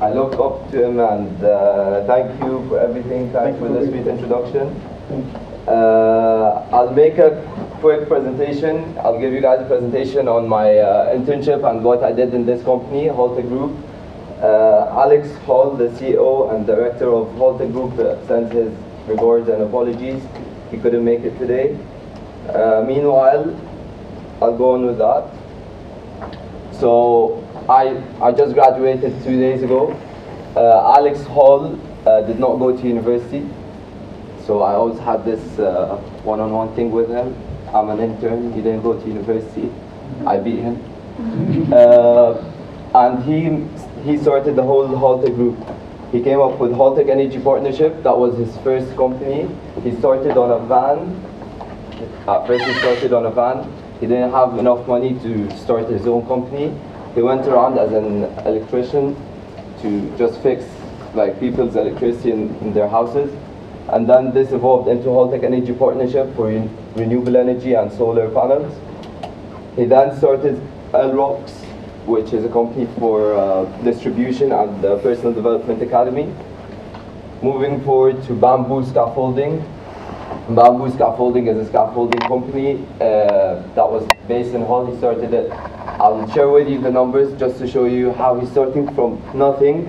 I look up to him and uh, thank you for everything. Thanks thank for the sweet introduction. Uh, I'll make a quick presentation. I'll give you guys a presentation on my uh, internship and what I did in this company, Haltech Group. Uh, Alex Hall, the CEO and director of Haltech Group, uh, sends his regards and apologies. He couldn't make it today. Uh, meanwhile, I'll go on with that. So I, I just graduated two days ago. Uh, Alex Hall uh, did not go to university, so I always had this uh, one-on-one thing with him. I'm an intern. He didn't go to university. I beat him, uh, and he he started the whole Haltech group. He came up with Haltech Energy Partnership. That was his first company. He started on a van. At first, he started on a van. He didn't have enough money to start his own company. He went around as an electrician to just fix like people's electricity in, in their houses. And then this evolved into Haltech Energy Partnership for re- renewable energy and solar panels. He then started LROX, which is a company for uh, distribution and the Personal Development Academy. Moving forward to Bamboo Scaffolding. Bamboo Scaffolding is a scaffolding company uh, that was based in Hull. He started it. I'll share with you the numbers just to show you how he's starting from nothing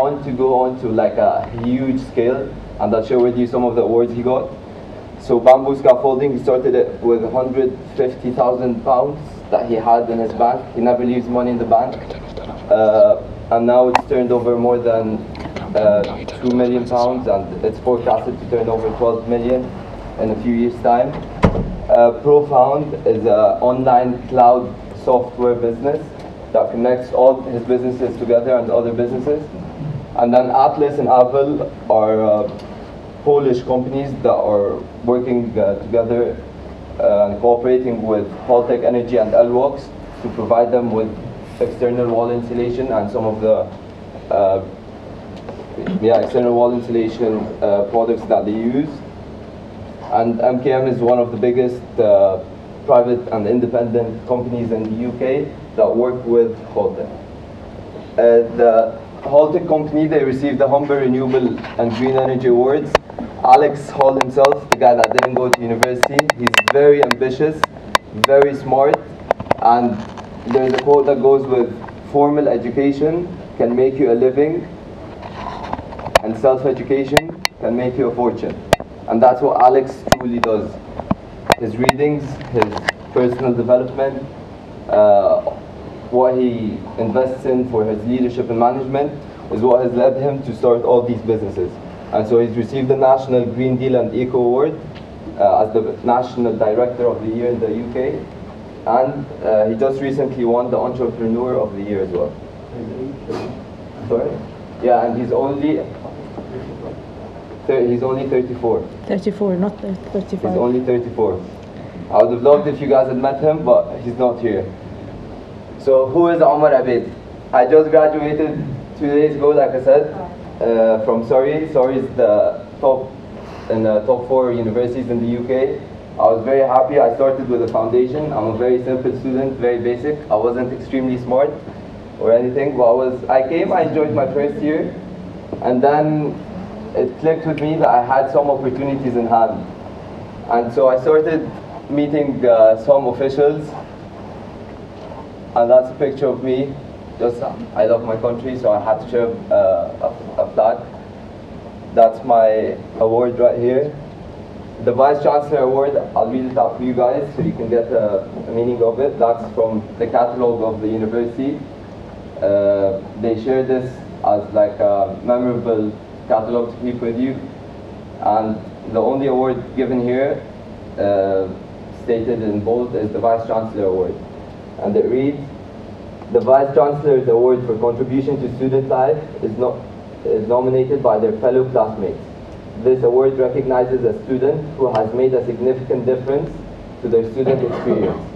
on to go on to like a huge scale. And I'll share with you some of the awards he got. So Bamboo Scaffolding, he started it with 150,000 pounds that he had in his bank. He never leaves money in the bank. Uh, and now it's turned over more than uh, 2 million pounds and it's forecasted to turn over 12 million in a few years' time. Uh, Profound is an online cloud software business that connects all his businesses together and other businesses. And then Atlas and Avel are uh, Polish companies that are working uh, together uh, and cooperating with Haltech Energy and Elrox to provide them with external wall insulation and some of the uh, yeah, external wall insulation uh, products that they use. And MKM is one of the biggest uh, private and independent companies in the UK that work with Haltech. Uh, the Haltech company, they received the Humber Renewable and Green Energy Awards. Alex Hall himself, the guy that didn't go to university, he's very ambitious, very smart, and there's a quote that goes with formal education can make you a living, and self-education can make you a fortune. And that's what Alex truly does. His readings, his personal development, uh, what he invests in for his leadership and management is what has led him to start all these businesses. And so he's received the National Green Deal and Eco Award uh, as the National Director of the Year in the UK. And uh, he just recently won the Entrepreneur of the Year as well. Sorry? Yeah, and he's only he's only 34. 34, not uh, He's only 34. I would have loved if you guys had met him, but he's not here. So who is Omar Ebeid? I just graduated two days ago, like I said, uh, from Surrey. Surrey is the top in the top four universities in the UK. I was very happy. I started with a foundation. I'm a very simple student, very basic. I wasn't extremely smart or anything, but I was. I came. I enjoyed my first year, and then it clicked with me that I had some opportunities in hand. And so I started meeting uh, some officials, and that's a picture of me. Just I love my country, so I had to share uh, a, a flag. That's my award right here. The Vice Chancellor Award, I'll read it out for you guys so you can get a meaning of it. That's from the catalogue of the university. Uh, they share this as like a memorable catalogue to keep with you. And the only award given here, uh, stated in bold, is the Vice Chancellor Award. And it reads, the Vice Chancellor's Award for Contribution to Student Life is, not, is nominated by their fellow classmates. This award recognizes a student who has made a significant difference to their student experience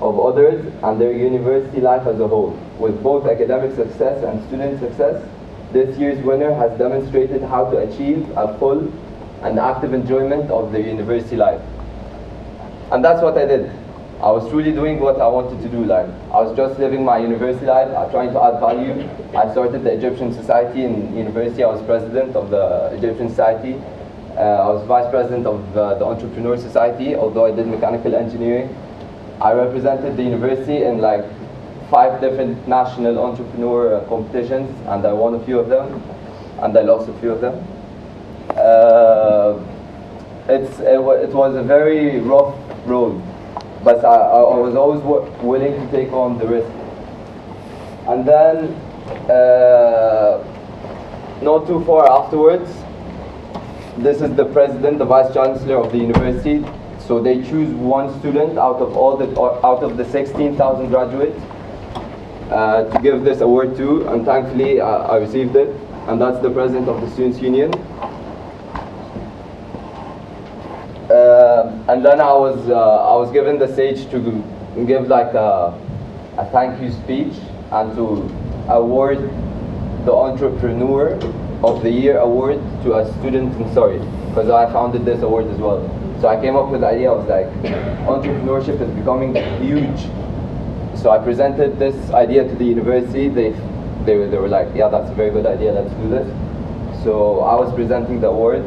of others and their university life as a whole. With both academic success and student success, this year's winner has demonstrated how to achieve a full and active enjoyment of their university life. And that's what I did. I was truly doing what I wanted to do. Like I was just living my university life, uh, trying to add value. I started the Egyptian Society in university. I was president of the Egyptian Society. Uh, I was vice president of uh, the Entrepreneur Society, although I did mechanical engineering. I represented the university in like five different national entrepreneur uh, competitions, and I won a few of them, and I lost a few of them. Uh, it's, it, it was a very rough road, but I, I was always willing to take on the risk. And then, uh, not too far afterwards, this is the president, the vice chancellor of the university. So they choose one student out of all the out of the 16,000 graduates uh, to give this award to, and thankfully I, I received it, and that's the president of the Students' Union. Uh, and then I was uh, I was given the stage to give like a, a thank you speech and to award the entrepreneur of the year award to a student in Surrey because I founded this award as well. So I came up with the idea of like entrepreneurship is becoming huge. So I presented this idea to the university. They they were, they were like, yeah, that's a very good idea. Let's do this. So I was presenting the award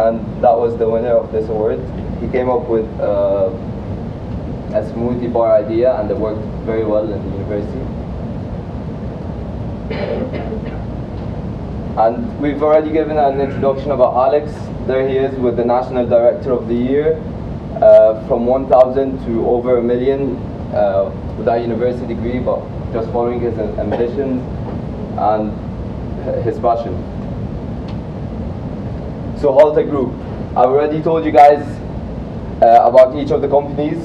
and that was the winner of this award. He came up with uh, a smoothie bar idea, and it worked very well in the university. And we've already given an introduction about Alex. There he is with the National Director of the Year, uh, from 1,000 to over a million uh, without university degree, but just following his ambitions and his passion. So Haltech Group, I've already told you guys uh, about each of the companies,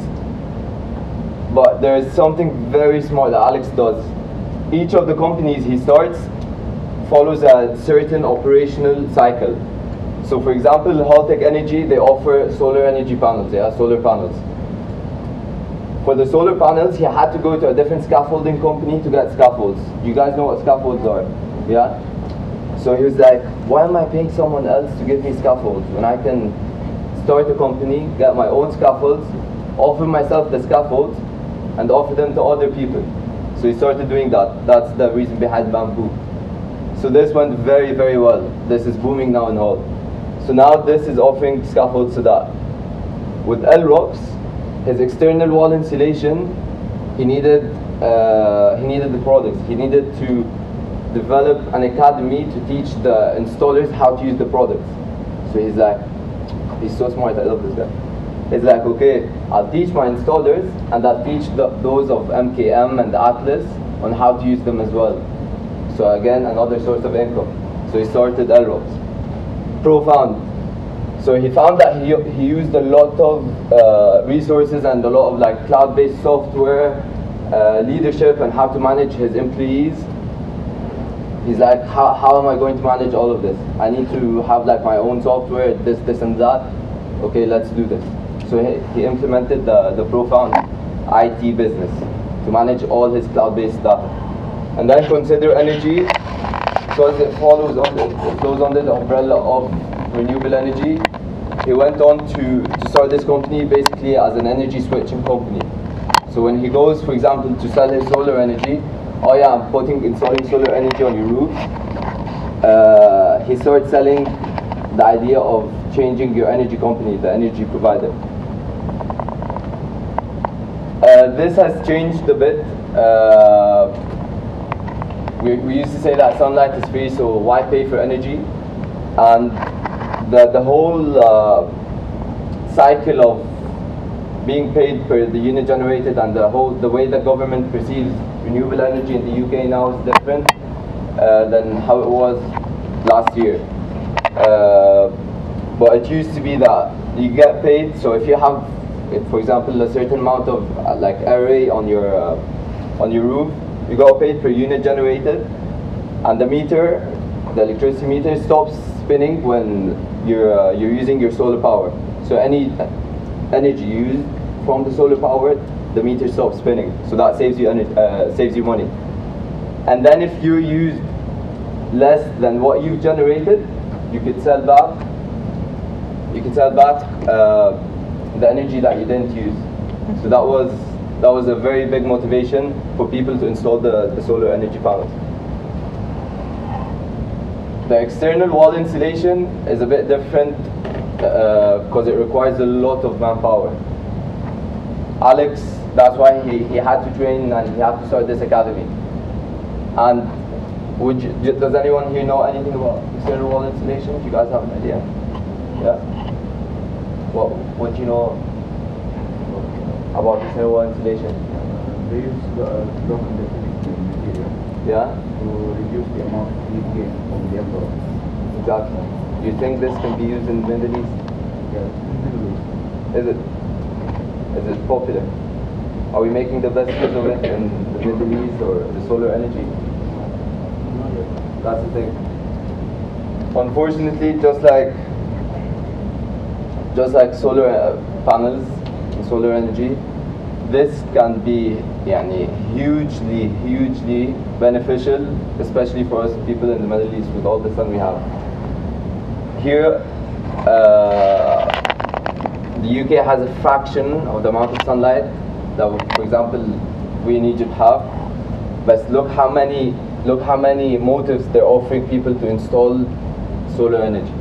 but there is something very smart that Alex does. Each of the companies he starts follows a certain operational cycle. So for example, Haltech Energy, they offer solar energy panels, yeah, solar panels. For the solar panels, he had to go to a different scaffolding company to get scaffolds. You guys know what scaffolds are, yeah? So he was like, why am I paying someone else to give me scaffolds when I can start a company, get my own scaffolds, offer myself the scaffolds, and offer them to other people. So he started doing that. That's the reason behind bamboo. So this went very, very well. This is booming now in Hull. So now this is offering scaffolds to that. With Elrox, his external wall insulation, he needed uh, he needed the products. He needed to develop an academy to teach the installers how to use the products. So he's like, he's so smart. I love this guy. He's like, okay, I'll teach my installers and I'll teach the, those of MKM and Atlas on how to use them as well. So again, another source of income. So he started Elrox. Profound. So he found that he, he used a lot of uh, resources and a lot of like cloud-based software, uh, leadership and how to manage his employees. He's like, how, how am I going to manage all of this? I need to have like my own software, this, this and that. Okay, let's do this. So he, he implemented the, the Profound IT business to manage all his cloud-based stuff. And then consider energy, because it follows on the, it flows under the umbrella of renewable energy. He went on to, to start this company basically as an energy switching company. So when he goes, for example, to sell his solar energy, oh yeah, I'm putting installing solar energy on your roof. Uh, he started selling the idea of changing your energy company, the energy provider. Uh, this has changed a bit. Uh, we, we used to say that sunlight is free, so why pay for energy? And the, the whole uh, cycle of being paid per the unit generated and the whole the way the government perceives renewable energy in the UK now is different uh, than how it was last year. Uh, but it used to be that you get paid. So if you have, if, for example, a certain amount of uh, like array on your uh, on your roof, you got paid per unit generated, and the meter, the electricity meter stops spinning when you're uh, you're using your solar power. So any energy used from the solar power, the meter stops spinning. So that saves you uh, saves you money. And then if you use less than what you've generated, you could sell back. You can sell back uh, the energy that you didn't use. So that was that was a very big motivation for people to install the, the solar energy panels. The external wall insulation is a bit different uh, because it requires a lot of manpower. Alex, that's why he, he had to train and he had to start this academy. And would you, does anyone here know anything about external wall insulation? Do you guys have an idea? Yeah? What, what do you know about wall insulation? They use the low conductivity material Yeah? to reduce the amount of heat gain from the abroad. Exactly. Do you think this can be used in the Middle East? Yeah, in Is it? Is it popular? Are we making the best use of it in the Middle East or the solar energy? That's the thing. Unfortunately, just like just like solar uh, panels solar energy, this can be yani, hugely, hugely beneficial, especially for us people in the Middle East with all the sun we have. Here, uh, the UK has a fraction of the amount of sunlight that, for example, we in Egypt have. But look how many look how many motives they're offering people to install solar energy.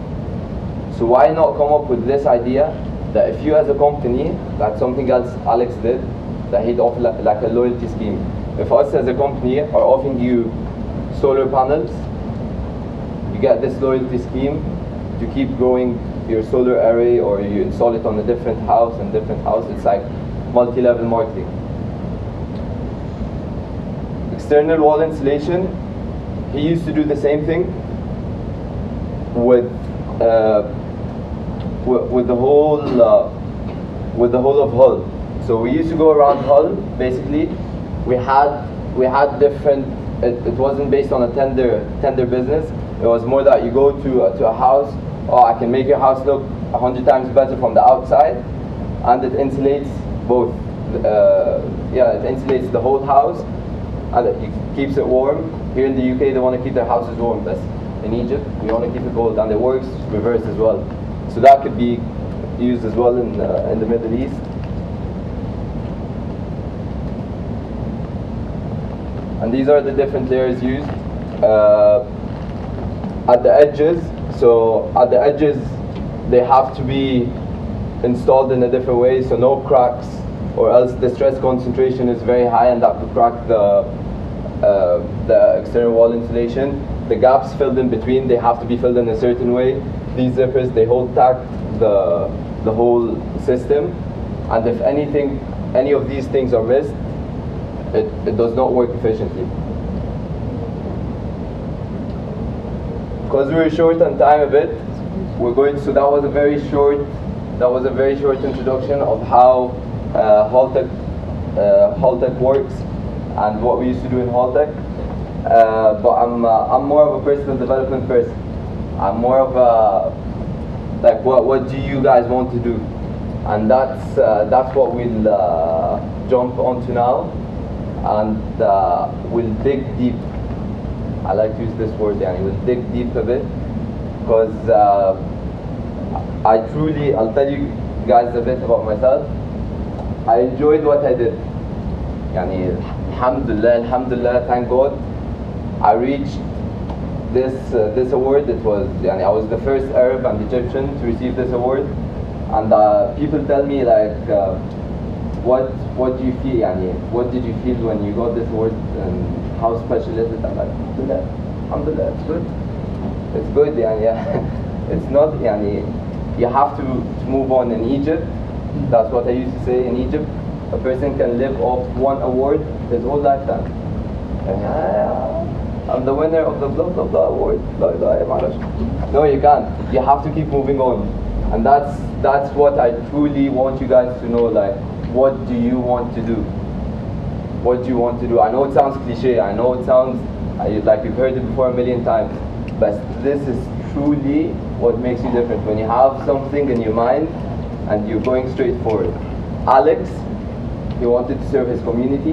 So why not come up with this idea that if you as a company, like something else Alex did, that he'd offer like, like a loyalty scheme. If us as a company are offering you solar panels, you get this loyalty scheme to keep growing your solar array or you install it on a different house and different house. It's like multi-level marketing. External wall insulation, he used to do the same thing with uh, with, with the whole uh, with the whole of Hull. So we used to go around Hull. Basically, we had we had different. It, it wasn't based on a tender tender business. It was more that you go to uh, to a house. Oh, I can make your house look a hundred times better from the outside, and it insulates both. Uh, yeah, it insulates the whole house, and it keeps it warm. Here in the UK, they want to keep their houses warm. That's in Egypt, we want to keep it cold, and it works reverse as well. So that could be used as well in uh, in the Middle East. And these are the different layers used. Uh, at the edges, so at the edges, they have to be installed in a different way, so no cracks, or else the stress concentration is very high and that could crack the, uh, the external wall insulation. The gaps filled in between, they have to be filled in a certain way. These zippers, they hold tack the, the whole system, and if anything, any of these things are missed, it, it does not work efficiently. Because we were short on time a bit, we're going. So that was a very short. That was a very short introduction of how uh, Haltech, uh, works and what we used to do in Haltech. Uh, but I'm uh, I'm more of a personal development person. I'm more of a like what what do you guys want to do, and that's uh, that's what we'll uh, jump onto now, and uh, we'll dig deep. I like to use this word, yani we'll dig deep a bit, because uh, I truly I'll tell you guys a bit about myself. I enjoyed what I did. Yani alhamdulillah, alhamdulillah, thank God. I reached this uh, this award. It was yani I was the first Arab and Egyptian to receive this award, and uh, people tell me like, uh, what what do you feel? Yani, what did you feel when you got this award? And how special is it? I'm like, alhamdulillah, it's good. It's good. Yani, yeah. it's not. Yani, you have to, move on in Egypt. That's what I used to say in Egypt. A person can live off one award his whole lifetime. I'm the winner of the blah blah blah award. Blah, blah. No, you can't. You have to keep moving on. And that's that's what I truly want you guys to know. Like, what do you want to do? What do you want to do? I know it sounds cliche. I know it sounds uh, like you've heard it before a million times. But this is truly what makes you different. When you have something in your mind and you're going straight for it. Alex, he wanted to serve his community.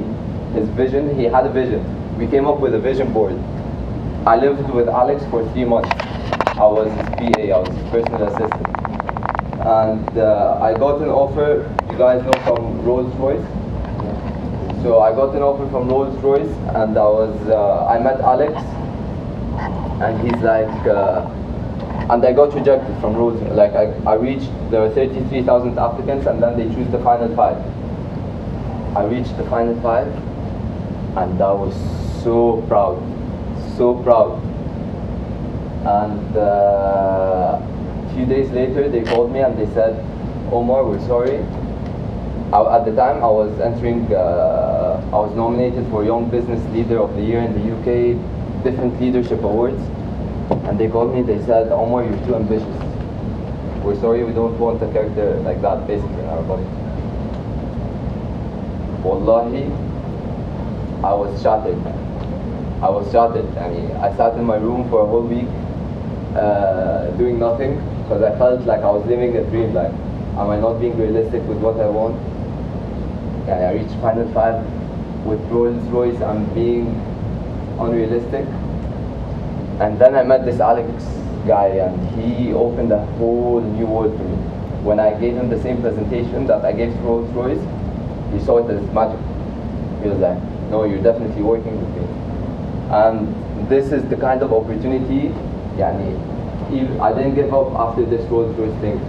His vision, he had a vision. We came up with a vision board. I lived with Alex for three months. I was his PA, I was his personal assistant. and uh, I got an offer. You guys know from Rolls Royce. So I got an offer from Rolls Royce, and I was uh, I met Alex, and he's like, uh, and I got rejected from Rolls. Like I, I reached there were 33,000 applicants, and then they choose the final five. I reached the final five, and I was so proud, so proud. And uh, a few days later, they called me and they said, Omar, we're sorry. I, at the time, I was entering, uh, I was nominated for Young Business Leader of the Year in the UK, different leadership awards. And they called me, they said, Omar, you're too ambitious. We're sorry, we don't want a character like that basically in our body. Wallahi, I was shattered. I was shattered. I mean, I sat in my room for a whole week uh, doing nothing because I felt like I was living a dream. Like, am I not being realistic with what I want? And I reached final five with Rolls Royce. I'm being unrealistic. And then I met this Alex guy, and he opened a whole new world to me. When I gave him the same presentation that I gave to Rolls Royce, he saw it as magic. He was like, no, you're definitely working with me. And this is the kind of opportunity, yani, if- I didn't give up after this Rolls Royce thing.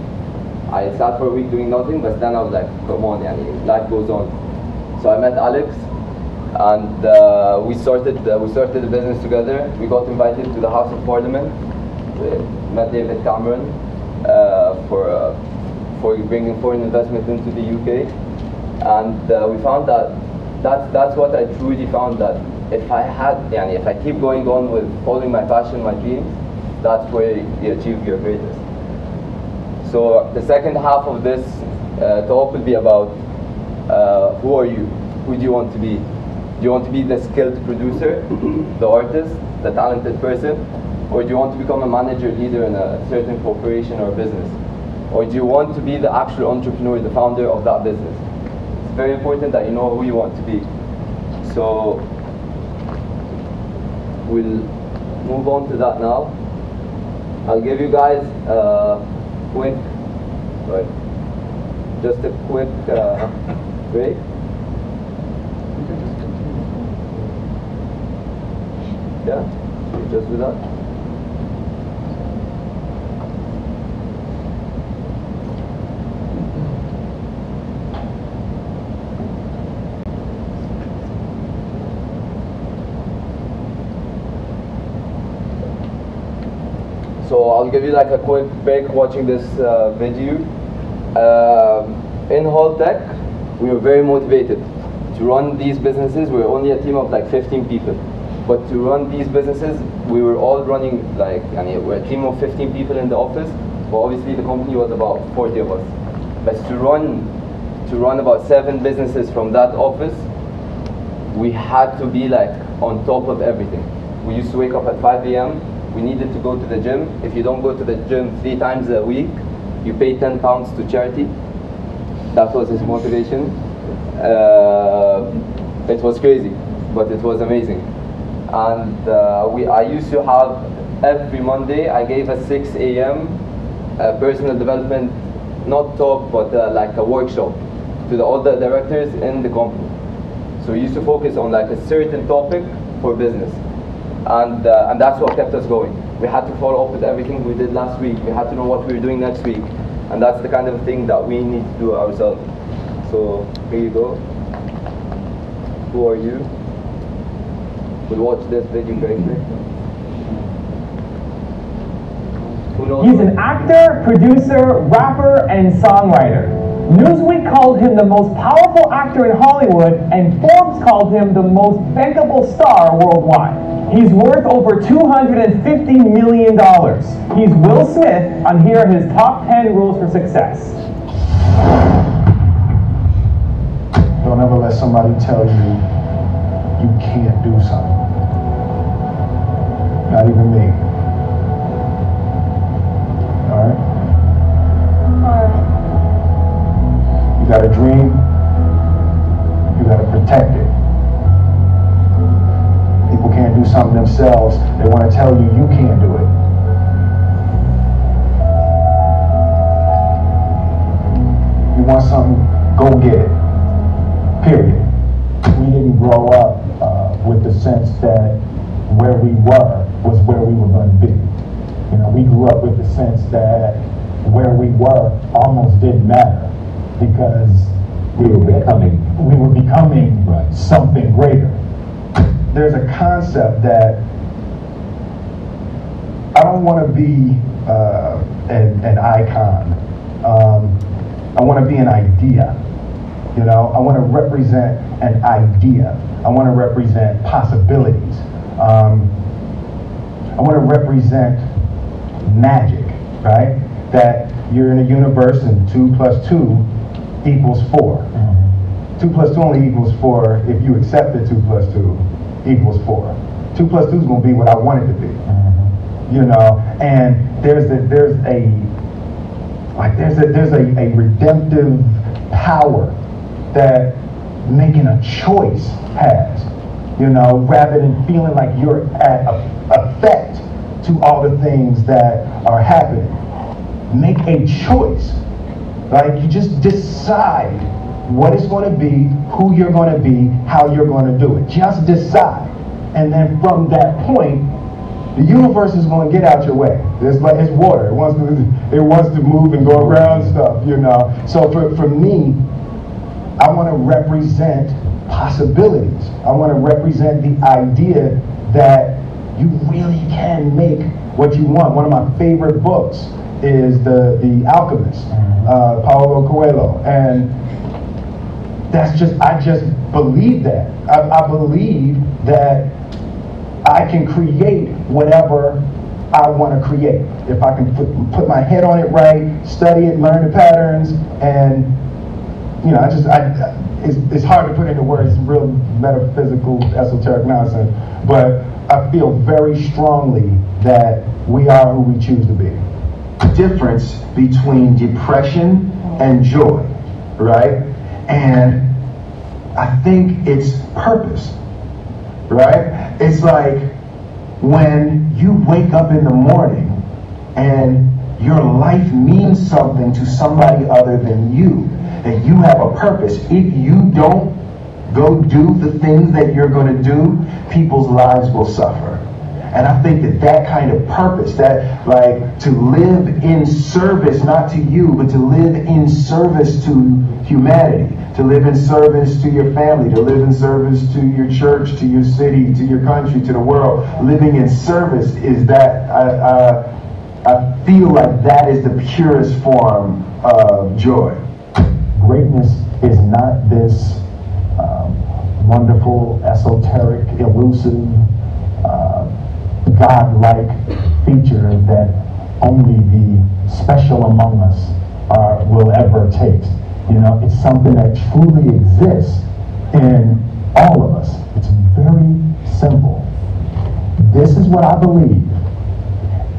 I sat for a week doing nothing, but then I was like, come on, yani, life goes on. So I met Alex, and uh, we started uh, we started the business together. We got invited to the House of Parliament. We met David Cameron uh, for uh, for bringing foreign investment into the UK, and uh, we found that that's that's what I truly found that if I had yani, if I keep going on with following my passion, my dreams, that's where you achieve your greatest. So the second half of this uh, talk will be about uh, who are you? Who do you want to be? Do you want to be the skilled producer, the artist, the talented person? Or do you want to become a manager, leader in a certain corporation or business? Or do you want to be the actual entrepreneur, the founder of that business? It's very important that you know who you want to be. So we'll move on to that now. I'll give you guys a quick, just a quick uh, break. Yeah, just do that. So I'll give you like a quick break watching this uh, video. Um, in Haltech, we were very motivated to run these businesses. We were only a team of like 15 people, but to run these businesses, we were all running like, I mean, we're a team of 15 people in the office, but obviously the company was about 40 of us. But to run, to run about seven businesses from that office, we had to be like on top of everything. We used to wake up at 5 a.m. We needed to go to the gym. If you don't go to the gym three times a week, you pay 10 pounds to charity. That was his motivation. Uh, it was crazy, but it was amazing. And uh, we, I used to have every Monday. I gave a 6 a.m. Uh, personal development, not talk, but uh, like a workshop to the, the directors in the company. So we used to focus on like a certain topic for business. And, uh, and that's what kept us going. We had to follow up with everything we did last week. We had to know what we were doing next week. And that's the kind of thing that we need to do ourselves. So here you go. Who are you? We'll watch this video quick. He's an actor, producer, rapper, and songwriter. Newsweek called him the most powerful actor in Hollywood, and Forbes called him the most bankable star worldwide. He's worth over $250 million. He's Will Smith, and here are his top 10 rules for success. Don't ever let somebody tell you you can't do something. Not even me. Alright? You got a dream, you gotta protect it. People can't do something themselves, they wanna tell you you can't do it. You want something, go get it. Period. We didn't grow up uh, with the sense that where we were was where we were going to be. You know, we grew up with the sense that where we were almost didn't matter because We were becoming, we were becoming Right. something greater. There's a concept that I don't want to be uh, an, an icon. Um, I want to be an idea. You know, I want to represent an idea. I want to represent possibilities. Um, I want to represent magic, right? That you're in a universe and two plus two equals 4 Two plus two only equals four if you accept that two plus two equals four. Two plus two is going to be what I want it to be. Mm-hmm. You know, and there's a there's a like there's a there's a, a redemptive power that making a choice has. You know, rather than feeling like you're at a, effect to all the things that are happening. Make a choice. Like you just decide what it's going to be, who you're going to be, how you're going to do it. Just decide. And then from that point, the universe is going to get out your way. It's like it's water. It wants to it wants to move and go around stuff, you know. So for, for me, I want to represent possibilities. I want to represent the idea that you really can make what you want. One of my favorite books is the The Alchemist, uh, Paulo Coelho, and that's just I just believe that. I, I believe that I can create whatever I want to create. If I can put, put my head on it right, study it, learn the patterns, and you know, I just I it's, it's hard to put into words, real metaphysical, esoteric nonsense. But I feel very strongly that we are who we choose to be. The difference between depression and joy, right? And I think it's purpose, right? It's like when you wake up in the morning and your life means something to somebody other than you, that you have a purpose. If you don't go do the things that you're going to do, people's lives will suffer. And I think that that kind of purpose, that like to live in service, not to you, but to live in service to humanity, to live in service to your family, to live in service to your church, to your city, to your country, to the world. Living in service is that, I, I, I feel like that is the purest form of joy. Greatness is not this um, wonderful, esoteric, elusive, uh, God-like feature that only the special among us are, will ever taste. You know, it's something that truly exists in all of us. It's very simple. This is what I believe,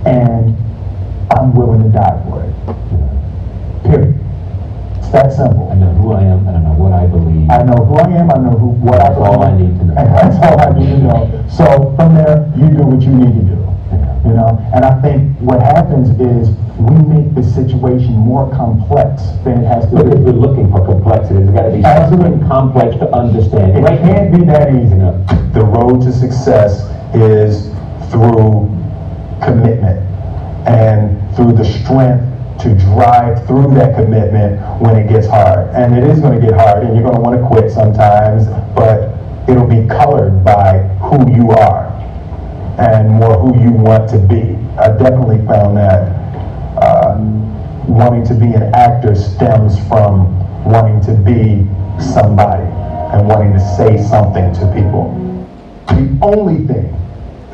and I'm willing to die for it. Period. It's that simple. I know who I am, and I know what I believe. I know who I am, I know who, what I That's all I need to know. And that's all I need to know. So from there, you do what you need to do. You know, and I think what happens is we make the situation more complex than it has to Because be. we're looking for complexity, there's gotta be something Absolutely. complex to understand. It Right can't be that easy. No. The road to success is through commitment and through the strength to drive through that commitment when it gets hard. And it is going to get hard and you're going to want to quit sometimes, but it'll be colored by who you are and more who you want to be. I definitely found that wanting to be an actor stems from wanting to be somebody and wanting to say something to people. The only thing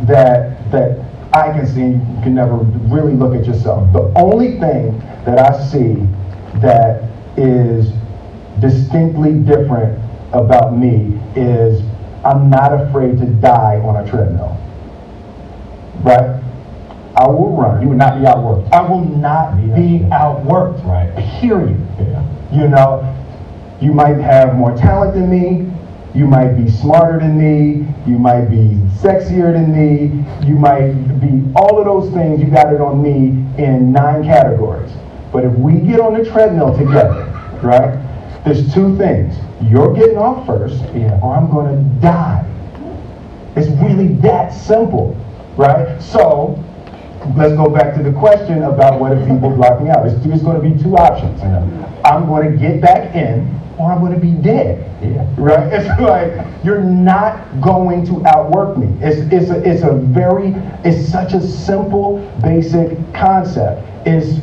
that that I can see, you can never really look at yourself. The only thing that I see that is distinctly different about me is I'm not afraid to die on a treadmill. Right? I will run. You would not be outworked. I will not be outworked. Right. Period. Yeah. You know, you might have more talent than me. You might be smarter than me. You might be sexier than me. You might be all of those things. You got it on me in nine categories. But if we get on the treadmill together right? There's two things. You're getting off first, Yeah. or I'm gonna die. It's really that simple, right? So, let's go back to the question about what if people block me out. It's, it's gonna be two options. Yeah. I'm gonna get back in, or I'm gonna be dead. Yeah. Right? It's like you're not going to outwork me. It's it's a it's a very it's such a simple basic concept. Is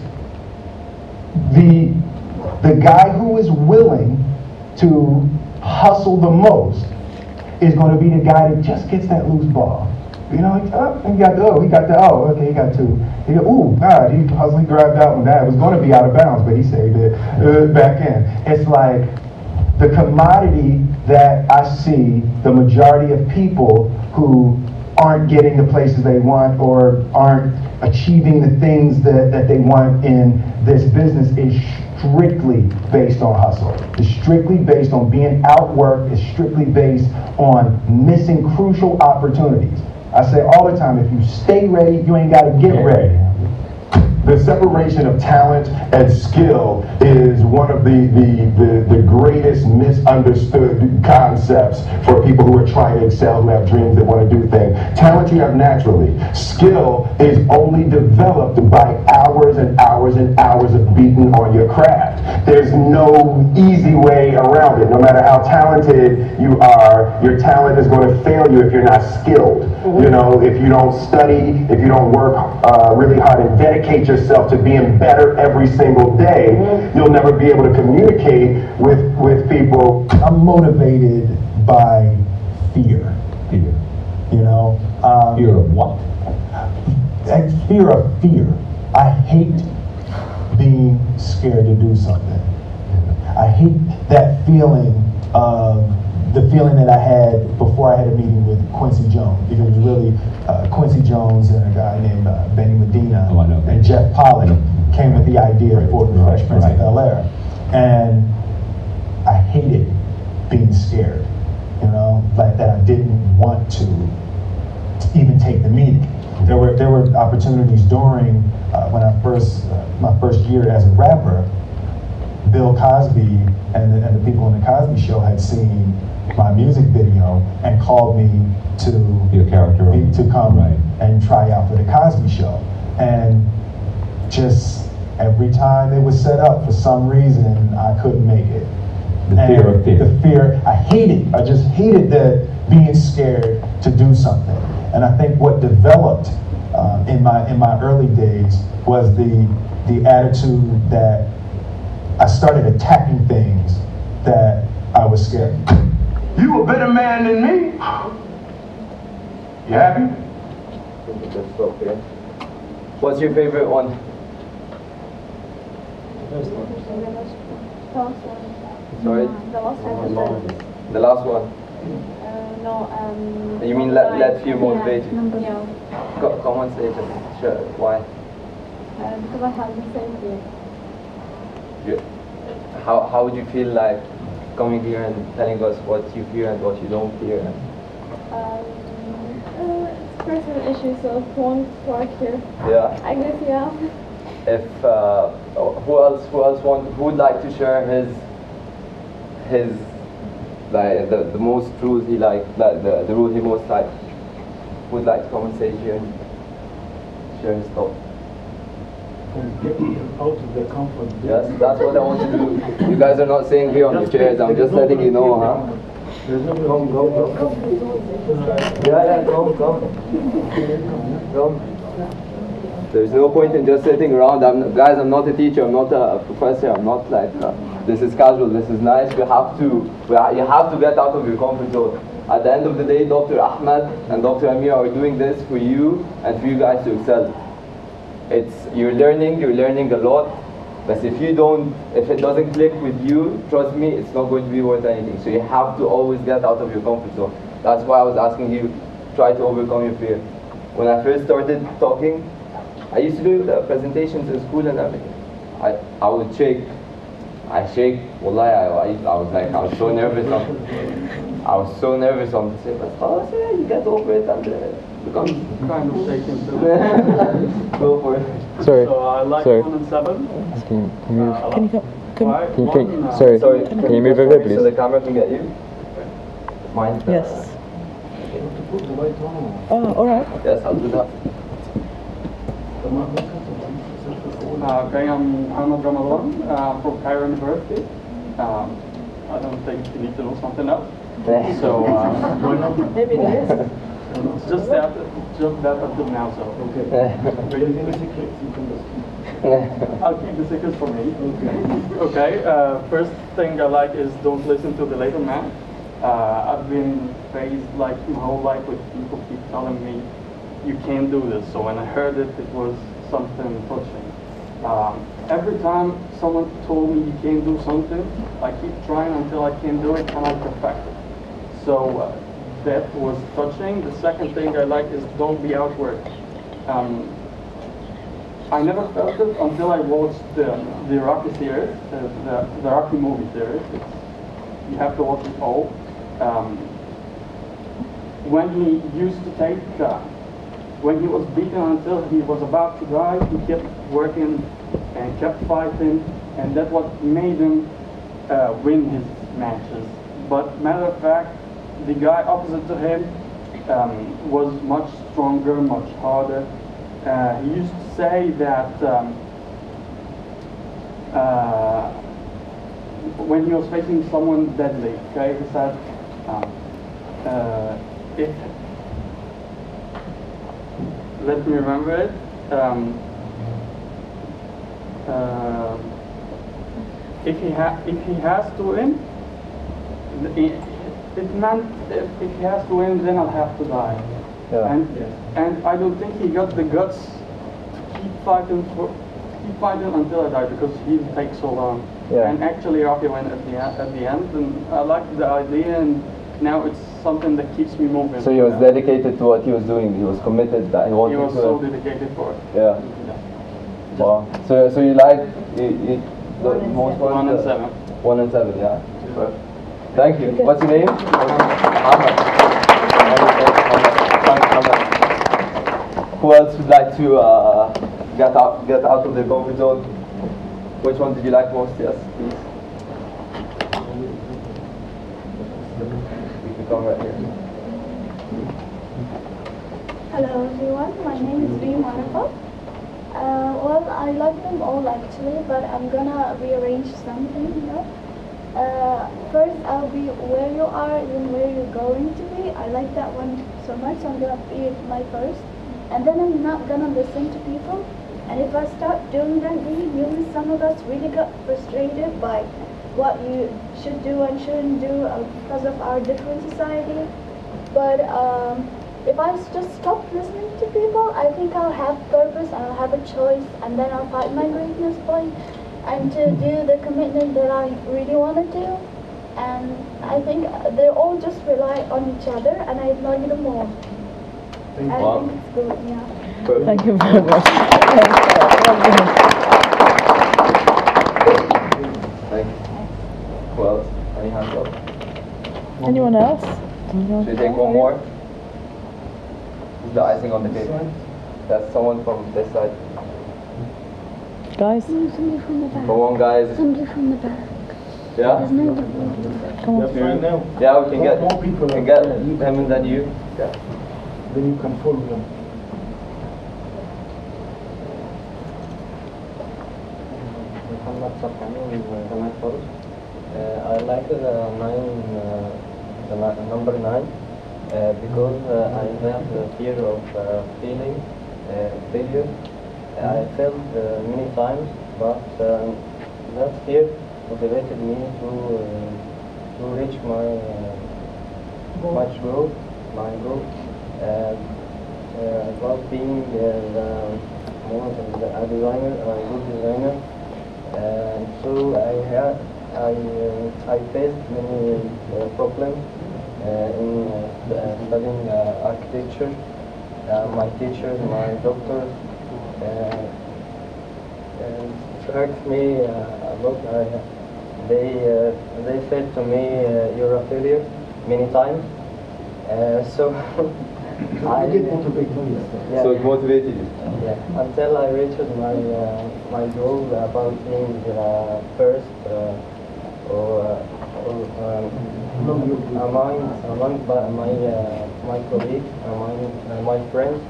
the the guy who is willing to hustle the most is going to be the guy that just gets that loose ball. You know, he, oh, he got the, oh, he got the, oh, okay, he got two. He got, ooh, God, he hustled, he grabbed that one. That was going to be out of bounds, but he saved it uh, back in. It's like the commodity that I see the majority of people who aren't getting the places they want or aren't achieving the things that, that they want in this business is strictly based on hustle. It's strictly based on being outworked. It's strictly based on missing crucial opportunities. I say all the time, if you stay ready, you ain't got to get ready. The separation of talent and skill is one of the, the, the, the greatest misunderstood concepts for people who are trying to excel, who have dreams, that want to do things. Talent you have naturally. Skill is only developed by hours and hours and hours of beating on your craft. There's no easy way around it. No matter how talented you are, your talent is going to fail you if you're not skilled. You know, if you don't study, if you don't work uh, really hard and dedicate yourself to being better every single day, you'll never be able to communicate with, with people. I'm motivated by fear. Fear. You know, um, Fear of what? that fear of fear. I hate being scared to do something. I hate that feeling of the feeling that I had before I had a meeting with Quincy Jones. It was really uh, Quincy Jones and a guy named uh, Benny Medina Oh, and Jeff Pollack came with the idea for the Right, Fresh Prince right. of Bel Air, and I hated being scared. You know, like that I didn't want to even take the meeting. There were there were opportunities during uh, when I first uh, my first year as a rapper. Bill Cosby and the, and the people in the Cosby Show had seen my music video and called me to Be a character be- to come Right. and try out for the Cosby Show, and just every time it was set up, for some reason I couldn't make it. The fear of fear. The fear. I hated. I just hated that being scared to do something. And I think what developed uh, in my in my early days was the the attitude that I started attacking things that I was scared. of. You a better man than me? You happy? I think we can stop. What's your favorite one? Sorry? The last time you The last one. Uh, no, um. You mean let- let fear motivate you? Number yeah. Co- come on stage and sure. Why? Uh, because I have the same fear. You, how, how would you feel like coming here and telling us what you fear and what you don't fear? Um, uh, it's personal issue, so if one work here, Yeah. I guess yeah. If uh, who else who else want who would like to share his his like the, the most rules he like like the, the rule he most like would like to come and say here and share his thoughts. Get out of the comfort zone. Yes, that's what I want to do. You guys are not saying here on the chairs. I'm just letting you know, huh? There's Come, come, come. Yeah, yeah, come, come. Come. There's no point in just sitting around. I'm, guys, I'm not a teacher. I'm not a professor. I'm not like. Uh, this is casual. This is nice. You have to. You have to get out of your comfort zone. At the end of the day, Dr. Ahmed and Dr. Amir are doing this for you and for you guys to excel. It's you're learning. You're learning a lot. But if you don't, if it doesn't click with you, trust me, it's not going to be worth anything. So you have to always get out of your comfort zone. That's why I was asking you, try to overcome your fear. When I first started talking, I used to do the presentations in school and everything. I, I would shake. I shake. Wallahi, I, I, I was like, I was so nervous. On, I was so nervous on to say, but oh, yeah, you get over it and uh, it kind of shaking. Go for it. Sorry. So I like Sorry. one and seven. Can, can you Uh, move? Can you Can- Why- Can, one, can, uh, sorry, Sorry, can you move over, please? So the camera can get you? Mind? uh, Yes. Oh, all right. Yes, I'll do that. Uh, okay, I'm Ahmed Ramadan uh, from Cairo University. Um, I don't think you need to know something else. So, uh, Maybe there is. it's just that, just that until now, so. okay. I'll keep the secrets for me. Okay, uh, first thing I like is don't listen to the later man. Uh, I've been raised like my whole life with people keep telling me you can't do this. So when I heard it, it was something touching. Um, every time someone told me you can't do something, I keep trying until I can do it and I perfect it. So uh, that was touching. The second thing I like is don't be outward. Um, I never felt it until I watched the, the Rocky series, the, the, the Rocky movie series. It's, you have to watch it all. Um, when he used to take, uh, when he was beaten until he was about to die, he kept working and kept fighting, and that's what made him uh, win his matches. But matter of fact, the guy opposite to him um, was much stronger, much harder. Uh, he used to say that um, uh, when he was facing someone deadly, okay, he said, um, uh, if let me remember it. Um, uh, if he ha- if he has to win, it, it meant if, if he has to win, then I'll have to die. Yeah. And and I don't think he got the guts to keep fighting for keep fighting until I die because he takes so long. Yeah. And actually, Rocky went at the at the end, and I liked the idea, and now it's something that keeps me moving. So he was Yeah. dedicated to what he was doing. He was committed that he He was to. so dedicated for it. yeah. Yeah. Wow. So so you like you, you, the One and most seven. One and seven. One and seven. Yeah. Perfect. Thank you. What's your name? Ahmed. Ahmed. Who else would like to uh, get out get out of their comfort zone? Which one did you like most? Yes, please. Right here. Hello everyone, my name is Reem Wonderful. Uh, well, I like them all actually, but I'm gonna rearrange something, know. Uh, first, I'll be where you are and where you're going to be. I like that one so much, so I'm gonna be my first. And then I'm not gonna listen to people. And if I start doing that, really, really, some of us really got frustrated by what you should do and shouldn't do uh, because of our different society. But um, if I just stop listening to people, I think I'll have purpose and I'll have a choice, and then I'll find my greatness point and to do the commitment that I really want to do. And I think they all just rely on each other, and I admire them all. And I Wow. think it's good, yeah. Thank you very much. Thank you. Thank you. Who else? Any hands up? Anyone else? Should we take one more? Who's the icing on the cake? That's someone from this side. Guys, Somebody from the back. Come on, guys. Somebody from the back. Yeah? There's nobody. come on. Yeah, we can get, More people can are get there. him and then you. Yeah. Then you can follow them. Muhammad Sarkani with uh, the night. Uh, I like the nine, uh, the number nine, uh, because uh, I have the fear of uh, failing, uh, failure. I failed uh, many times, but um, that fear motivated me to uh, to reach my uh, my goal, my goal. Uh, about being uh, the, more than the- a designer, a good designer. And so I had, I, uh, I faced many uh, problems in uh, st- uh, studying uh, architecture. Uh, my teachers, my doctors, uh, and me uh, a lot. I, they, uh, they said to me, uh, you're a failure many times. Uh, so I get motivated. Yeah. So it motivated you. Yeah, until I reached my uh, my goal about being uh, first uh, or, uh, or um, among among my uh, my colleagues, among uh, my friends.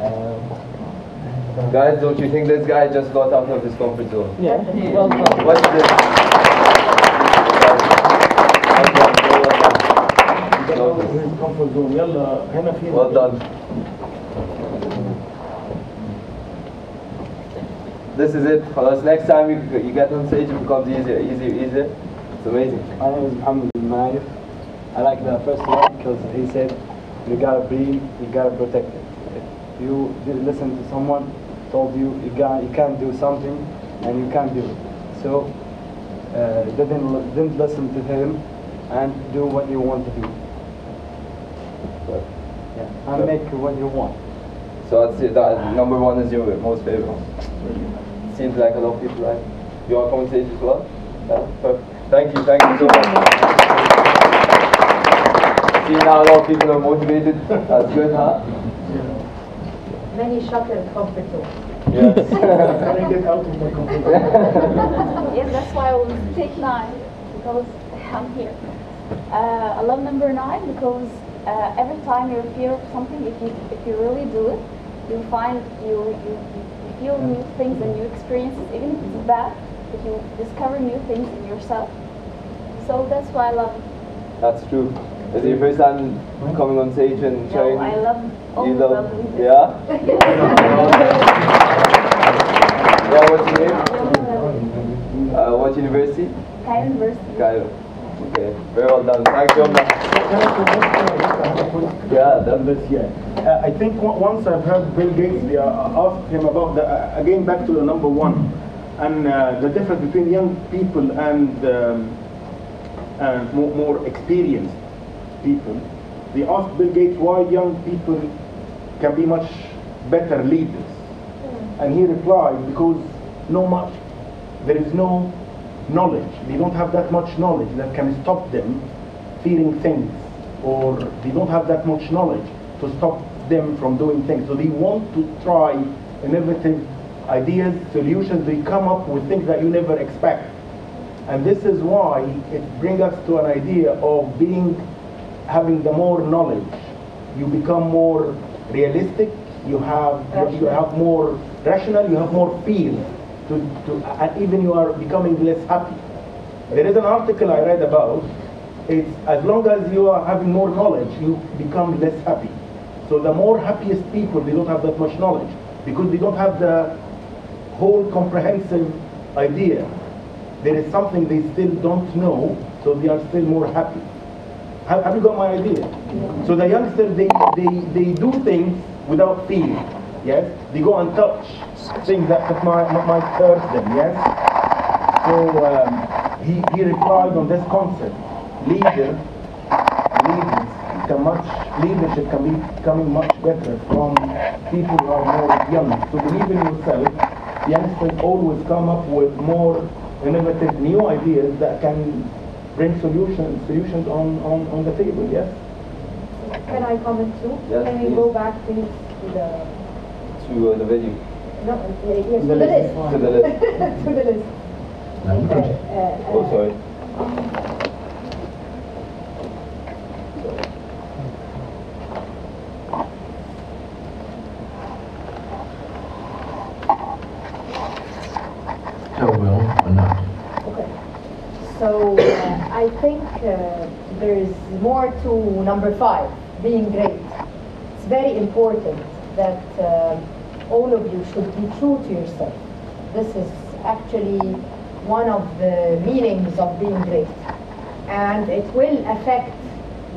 Um, guys, don't you think this guy just got out of his comfort zone? Yeah. yeah. Well done. What's this? well done. This is it. Next time you, you get on stage, it becomes easier, easier, easier. It's amazing. My name is Muhammad bin. I like the first one because he said you gotta be, you gotta protect it. If you listen to someone told you you got you can't do something and you can't do it, so uh, didn't didn't listen to him and do what you want to do. Yeah, and make what you want. So that's it. That, number one is your most favorite one. Seems like a lot of people like. You want to come on as well? Yeah, perfect. Thank you, thank you so much. See now a lot of people are motivated. That's good, huh? Many shutter comfort zone. Yes. get out of my comfort zone. yes, that's why I will take nine because I'm here. Uh, I love number nine because uh, every time you feel something, if you if you really do it, you find you you, you feel new things and new experiences, even if it's bad, but you discover new things in yourself. So that's why I love. That's true. Is it your first time coming on stage and sharing? No, I love all You the love, lovely yeah? yeah, what's your name? Uh, what university? Cairo University. Cairo. Okay, very well done. Thank you, Yeah, that This year. Uh, I think once I've heard Bill Gates, they uh, asked him about the, uh, again back to the number one, and uh, the difference between young people and um, uh, more, more experienced people. They asked Bill Gates why young people can be much better leaders, and he replied because no much, there is no knowledge. They don't have that much knowledge that can stop them feeling things, or they don't have that much knowledge to stop them from doing things. So they want to try innovative ideas, solutions. They come up with things that you never expect. And this is why it brings us to an idea of being, having the more knowledge. You become more realistic. You have you, you have more rational. You have more feel. To, to, and even you are becoming less happy. There is an article I read about. It's as long as you are having more knowledge, you become less happy. So the more happiest people, they don't have that much knowledge because they don't have the whole comprehensive idea. There is something they still don't know, so they are still more happy. Have, have you got my idea? So the youngsters, they, they, they do things without feeling, yes? They go and touch things that, that might, might hurt them, yes? So um, he, he replied on this concept. Leader, leaders can much, leadership can be coming much better from people who are more young. So believe in yourself. Youngsters always come up with more innovative new ideas that can bring solutions solutions on, on, on the table, yes? Can I comment too? Yes, Can we please. go back please to the, to uh, the video. no, uh, yes, to The the list. list. To the list. To the list. Okay, uh, Oh, sorry. Tell Will or not. Okay. So uh, I think uh, there is more to number five, being great. It's very important that uh, all of you should be true to yourself. This is actually one of the meanings of being great. And it will affect,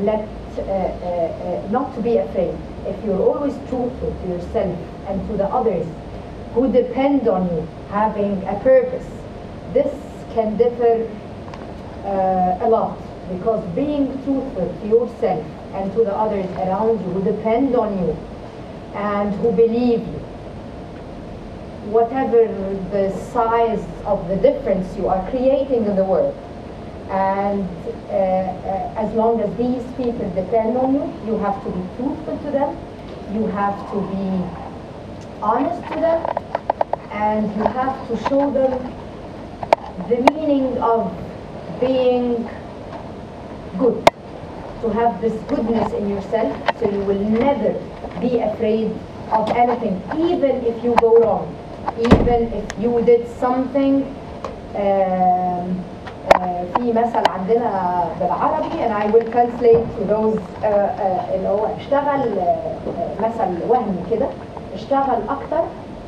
let, uh, uh, uh, not to be afraid. If you're always truthful to yourself and to the others who depend on you having a purpose, this can differ uh, a lot because being truthful to yourself and to the others around you who depend on you and who believe you, whatever the size of the difference you are creating in the world, And uh, uh, as long as these people depend on you, you have to be truthful to them, you have to be honest to them, and you have to show them the meaning of being good. To have this goodness in yourself so you will never be afraid of anything, even if you go wrong, even if you did something um, uh, في مثل عندنا بالعربي and I will translate to those uh, uh, اللي هو اشتغل uh, uh, مثل وهمي كده اشتغل اكتر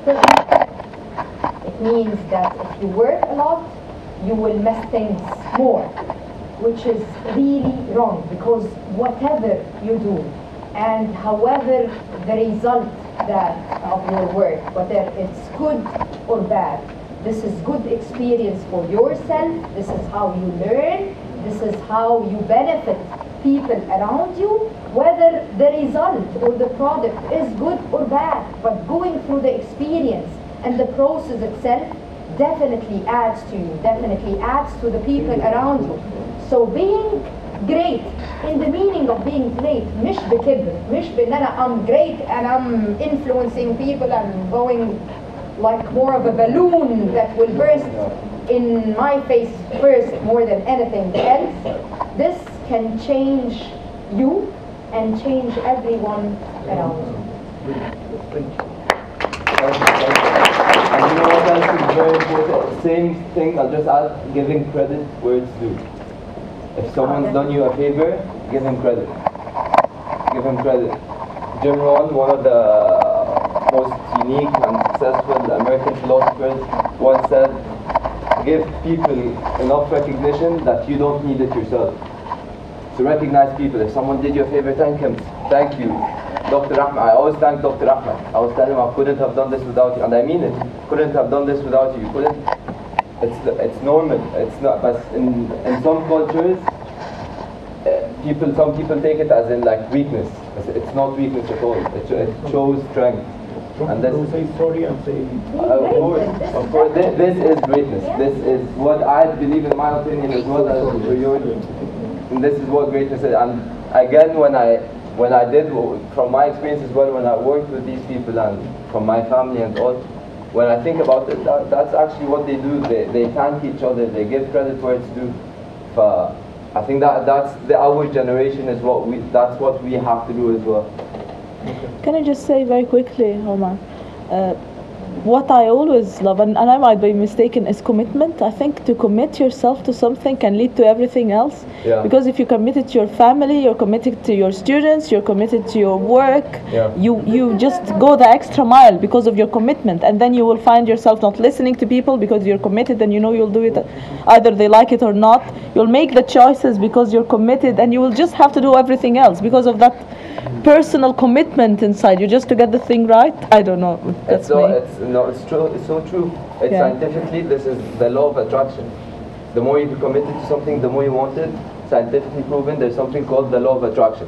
تغلط It means that if you work a lot, you will mess things more, which is really wrong because whatever you do and however the result that of your work, whether it's good or bad, this is good experience for yourself, this is how you learn, this is how you benefit people around you, whether the result or the product is good or bad, but going through the experience and the process itself definitely adds to you, definitely adds to the people around you. So being great in the meaning of being great مش بكبر مش بان انا I'm great and I'm influencing people and going like more of a balloon that will burst in my face first more than anything else. This can change you and change everyone around you. And you know what else is very important? Same thing, I'll just add giving credit where it's due. If someone's done you a favor, give him credit. Give him credit. Jim Rohn, one of the most unique and successful American philosophers, once said, give people enough recognition that you don't need it yourself. To recognize people. If someone did you a favor, thank him. Thank you. Dr. Ahmed, I always thank Dr. Ahmed. I was telling him I couldn't have done this without you, and I mean it. Couldn't have done this without you. Couldn't. It's it's normal. It's not. But in in some cultures, uh, people some people take it as in like weakness. It's, it's not weakness at all. It, it shows strength. And this, say sorry and say uh, of course, of course, this, this is greatness. This is what I believe, in my opinion, as well as for yours. And this is what greatness is. And again, when I when I did, from my experience as well, when I worked with these people and from my family and all, when I think about it, that, that's actually what they do. They, they thank each other. They give credit where it's due. But I think that that's the our generation is what we that's what we have to do as well. Can I just say very quickly, Omar? Uh, what I always love, and, and I might be mistaken, is commitment. I think to commit yourself to something can lead to everything else. Yeah. Because if you're committed to your family, you're committed to your students, you're committed to your work, Yeah. you, you just go the extra mile because of your commitment. And then you will find yourself not listening to people because you're committed and you know you'll do it either they like it or not. You'll make the choices because you're committed and you will just have to do everything else because of that personal commitment inside you just to get the thing right. I don't know. That's It's so, me. it's no, it's true. It's so true. It's Yeah. scientifically, this is the law of attraction. The more you committed to something, the more you want it. Scientifically proven. There's something called the law of attraction.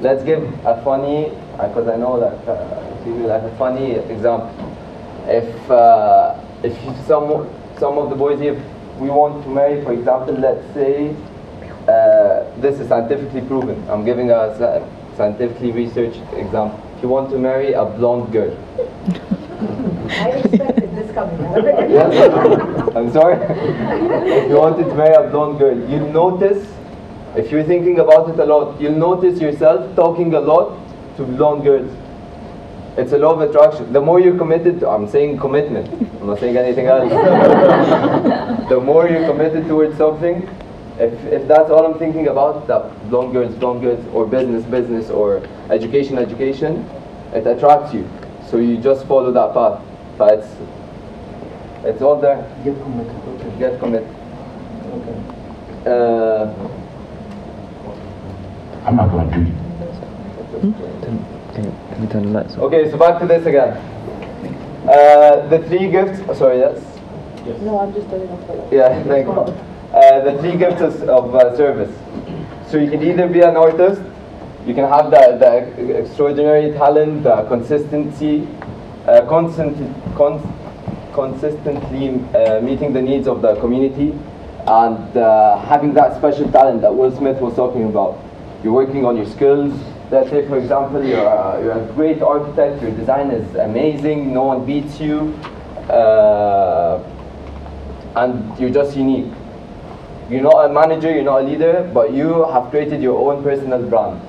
Let's give a funny, because I know that uh, you like a funny example. If uh, if some some of the boys here we want to marry, for example, let's say uh, this is scientifically proven. I'm giving a sci- scientifically researched example. If you want to marry a blonde girl, I expected this coming. I'm sorry. if you wanted to marry a blonde girl, you'll notice, if you're thinking about it a lot, you'll notice yourself talking a lot to blonde girls. It's a law of attraction. The more you're committed to, I'm saying commitment, I'm not saying anything else. the more you're committed towards something, if, if that's all I'm thinking about, that blonde girls, blonde girls, or business, business, or education, education, it attracts you. So you just follow that path. But it's, it's all there. get committed. Okay. Get committed. Okay. Uh, I'm not going to do Can you turn the lights on? okay, so back to this again. Uh, the three gifts. oh, Sorry, yes. yes. No, I'm just turning off the light. Yeah, thank you. Uh, the three gifts of, uh, service. So you can either be an artist, you can have the, the extraordinary talent, the consistency, uh, constant, con- consistently uh, meeting the needs of the community, and uh, having that special talent that Will Smith was talking about. You're working on your skills. Let's say, for example, you're a, you're a great architect, your design is amazing, no one beats you, and you're just unique. You're not a manager, you're not a leader, but you have created your own personal brand.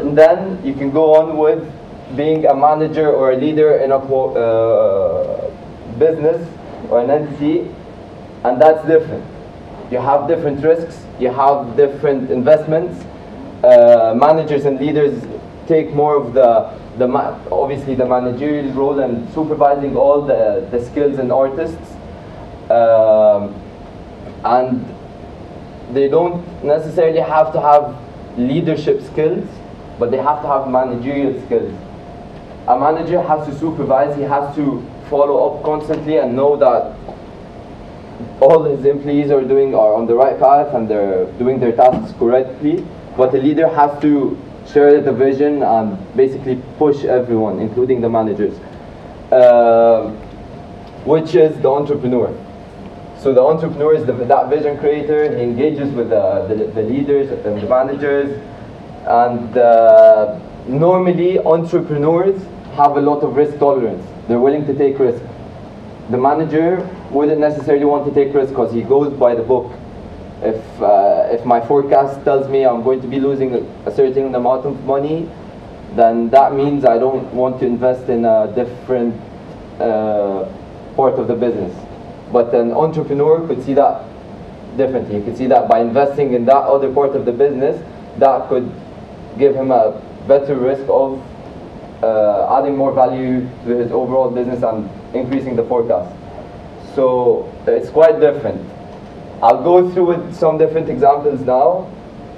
And then you can go on with being a manager or a leader in a uh, business or an entity, and that's different. You have different risks, you have different investments. Uh, managers and leaders take more of the, the obviously the managerial role and supervising all the, the skills and artists. Um, and they don't necessarily have to have leadership skills, but they have to have managerial skills. A manager has to supervise, he has to follow up constantly and know that all his employees are doing are on the right path and they're doing their tasks correctly. But the leader has to share the vision and basically push everyone, including the managers, Um which is the entrepreneur. So the entrepreneur is the, that vision creator. He engages with the, the, the leaders and the managers. And uh, normally entrepreneurs have a lot of risk tolerance. They're willing to take risk. The manager wouldn't necessarily want to take risk because he goes by the book. If, uh, if my forecast tells me I'm going to be losing a, certain amount of money, then that means I don't want to invest in a different uh, part of the business. But an entrepreneur could see that differently. He could see that by investing in that other part of the business, that could give him a better risk of uh, adding more value to his overall business and increasing the forecast. So it's quite different. I'll go through with some different examples now.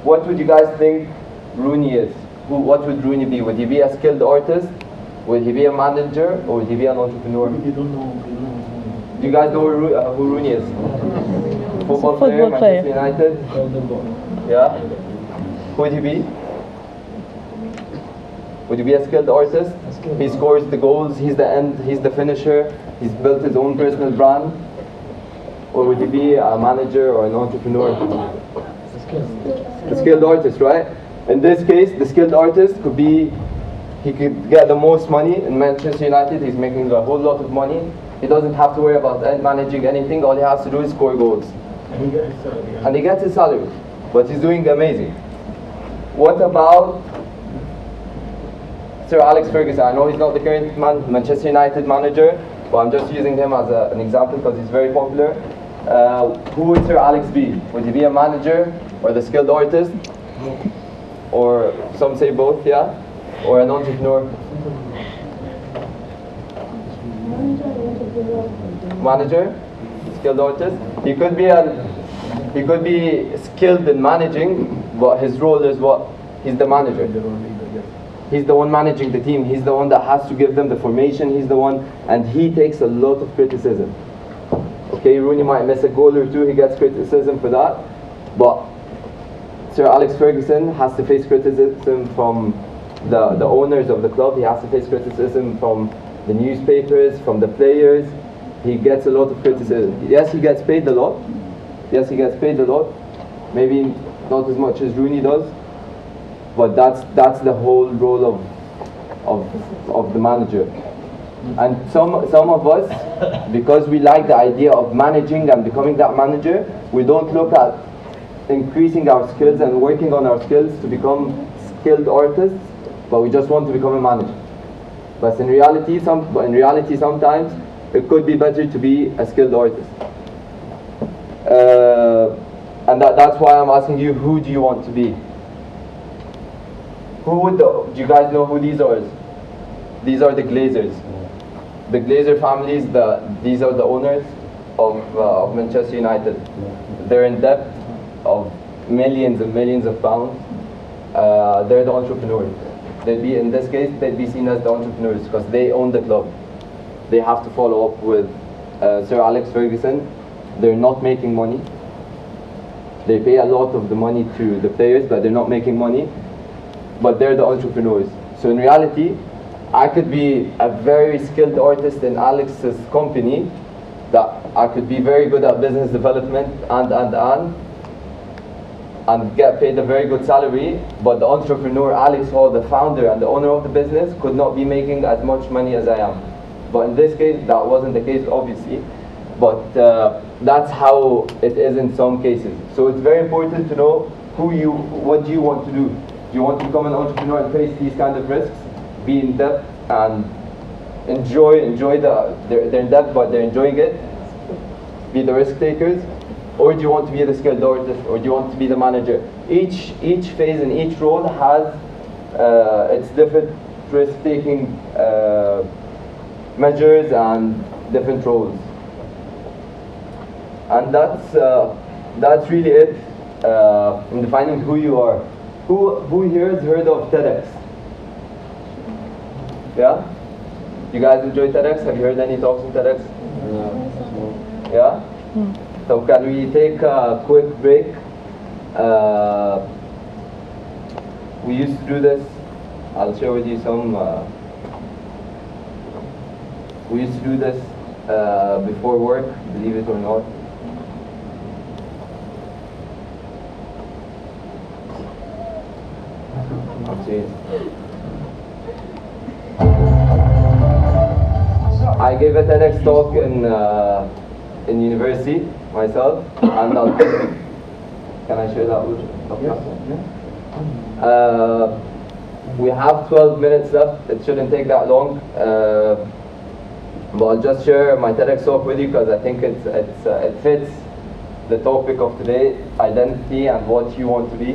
What would you guys think Rooney is? Who, what would Rooney be? Would he be a skilled artist? Would he be a manager? Or would he be an entrepreneur? Don't know. You. Do you guys know who, uh, who Rooney is? Football, player, Football player. Manchester United. Yeah. Who would he be? Would he be a skilled artist? He scores the goals. He's the end. He's the finisher. He's built his own personal brand. Or would he be a manager or an entrepreneur? A skilled artist, right? In this case, the skilled artist could be. He could get the most money in Manchester United. He's making a whole lot of money. He doesn't have to worry about uh, managing anything. All he has to do is score goals And he gets his salary. and he gets his salary, but he's doing amazing. What about Sir Alex Ferguson? I know he's not the current man, Manchester United manager, but I'm just using him as a, an example because he's very popular. Uh, who would Sir Alex be? Would he be a manager or the skilled artist? Or some say both, yeah? Or an entrepreneur? Manager? Skilled artist? He could be an he could be skilled in managing, but his role is what? He's the manager. He's the one managing the team. He's the one that has to give them the formation. He's the one, and he takes a lot of criticism. Okay, Rooney might miss a goal or two. He gets criticism for that, but Sir Alex Ferguson has to face criticism from the, the owners of the club. He has to face criticism from the newspapers, from the players. He gets a lot of criticism. Yes, he gets paid a lot. Yes, he gets paid a lot. Maybe not as much as Rooney does, but that's that's the whole role of of of the manager. And some some of us, because we like the idea of managing and becoming that manager, we don't look at increasing our skills and working on our skills to become skilled artists, but we just want to become a manager. But in reality, some in reality sometimes it could be better to be a skilled artist. Uh, and that, that's why I'm asking you, who do you want to be? Who would the, do you guys know who these are? These are the Glazers. The Glazer families, the, these are the owners of, uh, of Manchester United. They're in debt of millions and millions of pounds. Uh, they're the entrepreneurs. They'd be, in this case, they'd be seen as the entrepreneurs because they own the club. They have to follow up with uh, Sir Alex Ferguson. They're not making money. They pay a lot of the money to the players, but they're not making money. But they're the entrepreneurs. So in reality, I could be a very skilled artist in Alex's company, that I could be very good at business development and and and and get paid a very good salary, but the entrepreneur Alex Hall, the founder and the owner of the business, could not be making as much money as I am. But in this case, that wasn't the case, obviously. But uh, that's how it is in some cases. So it's very important to know who you, what do you want to do. Do you want to become an entrepreneur and face these kind of risks, be in debt and enjoy enjoy the they're, they're in debt but they're enjoying it, be the risk takers, or do you want to be the skilled artist, or do you want to be the manager? Each each phase and each role has uh, its different risk-taking uh, measures and different roles, and that's uh, that's really it uh, in defining who you are. Who who here has heard of TEDx? Yeah. You guys enjoy TEDx? Have you heard any talks in TEDx? Yeah. So can we take a quick break? Uh, we used to do this. I'll share with you some. Uh, we used to do this uh, before work, believe it or not. I gave a TEDx talk in uh, in university myself, and I'll can I share that with you? Uh, we have 12 minutes left. It shouldn't take that long. Uh, but I'll just share my TEDx talk with you because I think it's, it's, uh, it fits the topic of today, identity and what you want to be.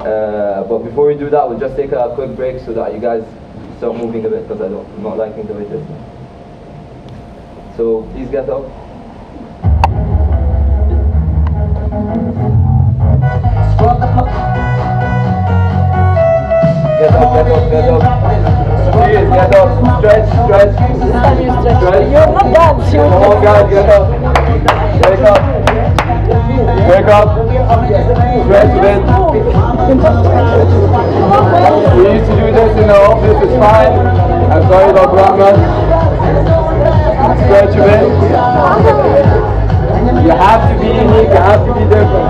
Uh, but before we do that, we'll just take a quick break so that you guys start moving a bit because I don't, I'm not liking the way this. So please get up. Get up, get up, get up. Stretch, stretch. Stretch. You're not. You're Come on, guys, get up. Wake up. Wake up. Stretch a bit. We used to do this in the office, it's fine. I'm sorry, Dr. Rahman. Stretch a bit. You have to be unique, you have to be different.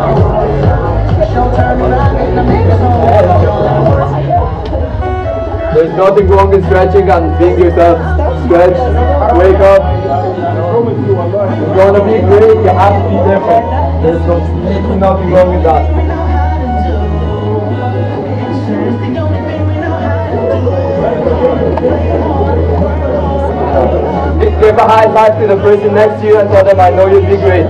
There's nothing wrong in stretching and being yourself. Stretch, wake up. You're gonna be great, you have to be different. There's nothing wrong with that. a high five to the person next to you and tell them I know you'll be great.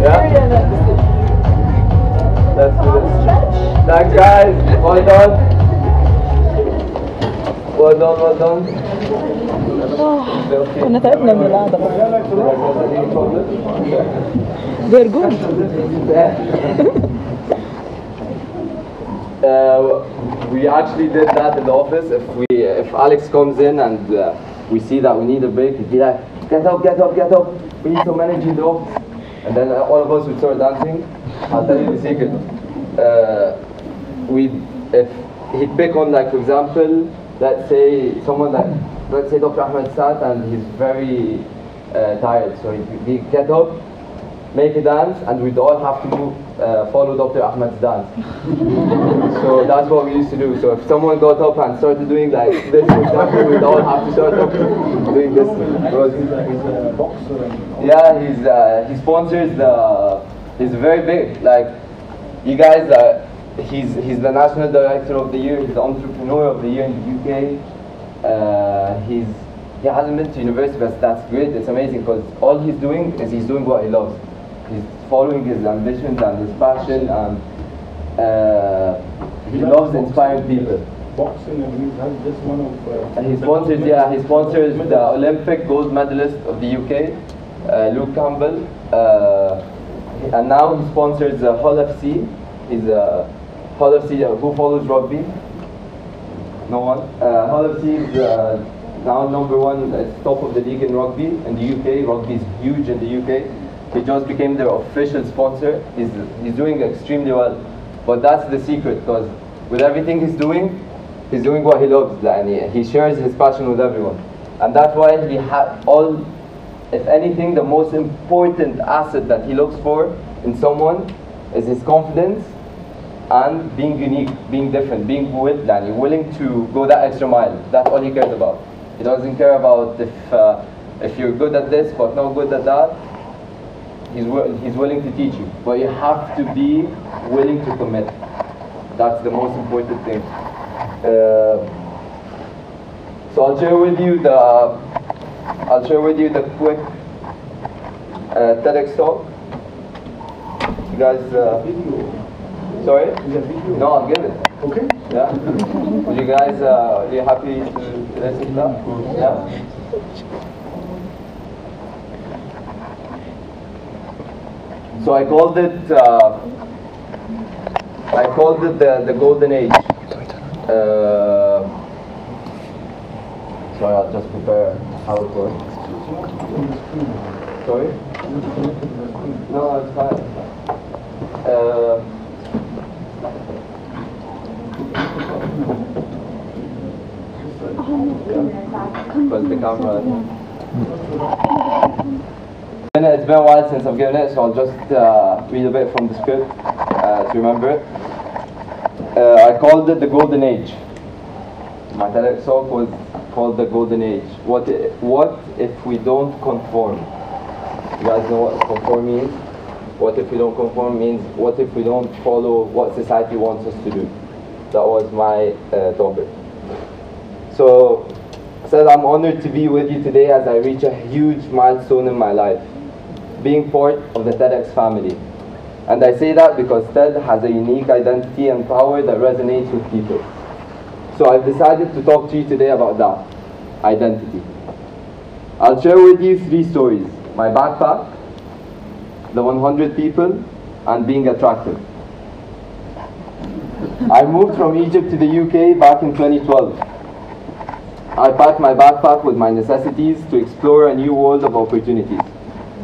Yeah? Let's do this. Thanks guys. Well done. Well done, well done. كنا تعبنا من القعدة They're good. Uh, we actually did that in the office. If we, if Alex comes in and uh, we see that we need a break, he'd be like, "Get up, get up, get up! We need some energy in the office." And then all of us would start dancing. I'll tell you the secret. Uh, we, if he'd pick on, like for example, let's say someone like, let's say Dr. Ahmed sat and he's very uh, tired, so he'd get up, make a dance, and we'd all have to uh, follow Dr. Ahmed's dance. so that's what we used to do. So if someone got up and started doing like this, for example, we'd all have to start up doing this. Because yeah, he's uh, he sponsors the. He's very big. Like you guys, uh, he's he's the national director of the year. He's the entrepreneur of the year in the UK. Uh, he's he hasn't been to university, but that's great. It's amazing because all he's doing is he's doing what he loves. He's following his ambitions and his passion, and uh, he loves inspiring people. Boxing and he's has just one of. Uh, And he sponsors, yeah, he sponsors the Olympic gold medalist of the UK, uh, Luke Campbell, uh, and now he sponsors uh, Hull FC. He's uh, Hull FC. Uh, who follows rugby? No one. Uh, Hull FC is uh, now number one, it's top of the league in rugby in the UK. Rugby is huge in the UK. He just became their official sponsor. He's, he's doing extremely well. But that's the secret, because with everything he's doing, he's doing what he loves, and he, he shares his passion with everyone. And that's why he had all, if anything, the most important asset that he looks for in someone is his confidence and being unique, being different, being with Danny, willing to go that extra mile. That's all he cares about. He doesn't care about if, uh, if you're good at this but not good at that He's, he's willing to teach you. But you have to be willing to commit. That's the most important thing. Uh, so I'll share with you the I'll share with you the quick uh, TEDx talk. You guys, uh, sorry? No, I'll give it. Okay. Yeah. Would you guys, uh, are you happy to listen to that? Yeah. So I called it. Uh, I called it the the golden age. Uh, sorry, I'll just prepare how it works. Sorry? No, it's fine. Uh, Press the camera. It's been a while since I've given it, so I'll just uh, read a bit from the script uh, to remember it. Uh, I called it the Golden Age. My TEDx talk was called the Golden Age. What, i- what if we don't conform? You guys know what conform means? What if we don't conform means what if we don't follow what society wants us to do? That was my uh, topic. So, said I'm honored to be with you today as I reach a huge milestone in my life, being part of the TEDx family. And I say that because TED has a unique identity and power that resonates with people. So I've decided to talk to you today about that identity. I'll share with you three stories my backpack, the 100 people, and being attractive. I moved from Egypt to the UK back in 2012. I packed my backpack with my necessities to explore a new world of opportunities.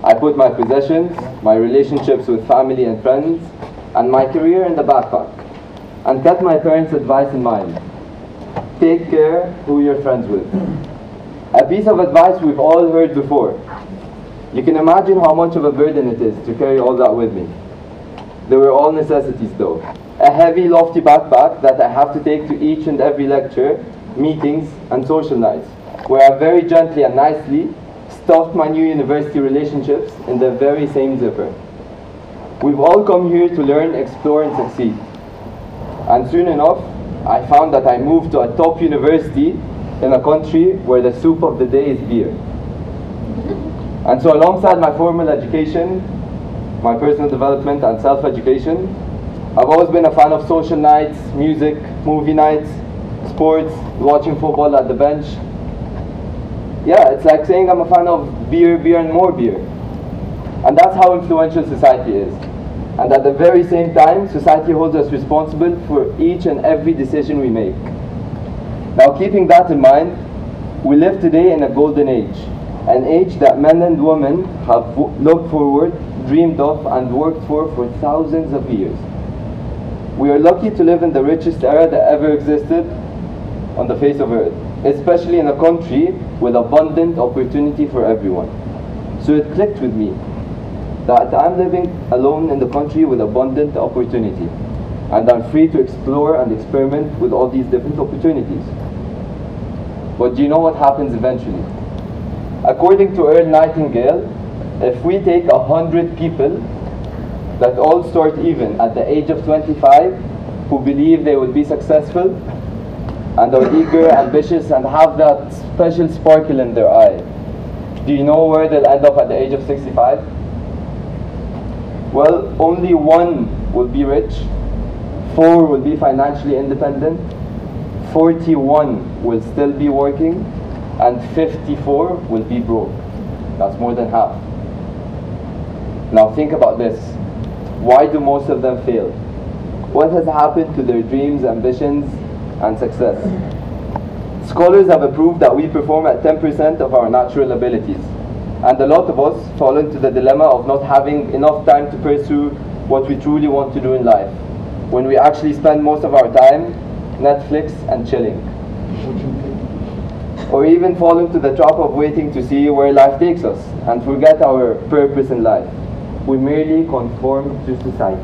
I put my possessions, my relationships with family and friends, and my career in the backpack, and kept my parents' advice in mind. Take care who you're friends with. A piece of advice we've all heard before. You can imagine how much of a burden it is to carry all that with me. They were all necessities though. A heavy, lofty backpack that I have to take to each and every lecture, meetings, and social nights, where I very gently and nicely stuffed my new university relationships in the very same zipper. We've all come here to learn, explore, and succeed. And soon enough, I found that I moved to a top university in a country where the soup of the day is beer. And so, alongside my formal education, my personal development, and self education, I've always been a fan of social nights, music, movie nights, sports, watching football at the bench. Yeah, it's like saying I'm a fan of beer, beer, and more beer. And that's how influential society is. And at the very same time, society holds us responsible for each and every decision we make. Now, keeping that in mind, we live today in a golden age, an age that men and women have looked forward, dreamed of, and worked for for thousands of years. We are lucky to live in the richest era that ever existed on the face of earth, especially in a country with abundant opportunity for everyone. So it clicked with me that I'm living alone in the country with abundant opportunity, and I'm free to explore and experiment with all these different opportunities. But do you know what happens eventually? According to Earl Nightingale, if we take a hundred people that all start even at the age of 25 who believe they will be successful and are eager, ambitious, and have that special sparkle in their eye, do you know where they'll end up at the age of 65? Well, only one will be rich, four will be financially independent, 41 will still be working, and 54 will be broke. That's more than half. Now think about this. Why do most of them fail? What has happened to their dreams, ambitions, and success? Scholars have proved that we perform at 10% of our natural abilities. And a lot of us fall into the dilemma of not having enough time to pursue what we truly want to do in life. when we actually spend most of our time Netflix and chilling. Or even fall into the trap of waiting to see where life takes us and forget our purpose in life. We merely conform to society.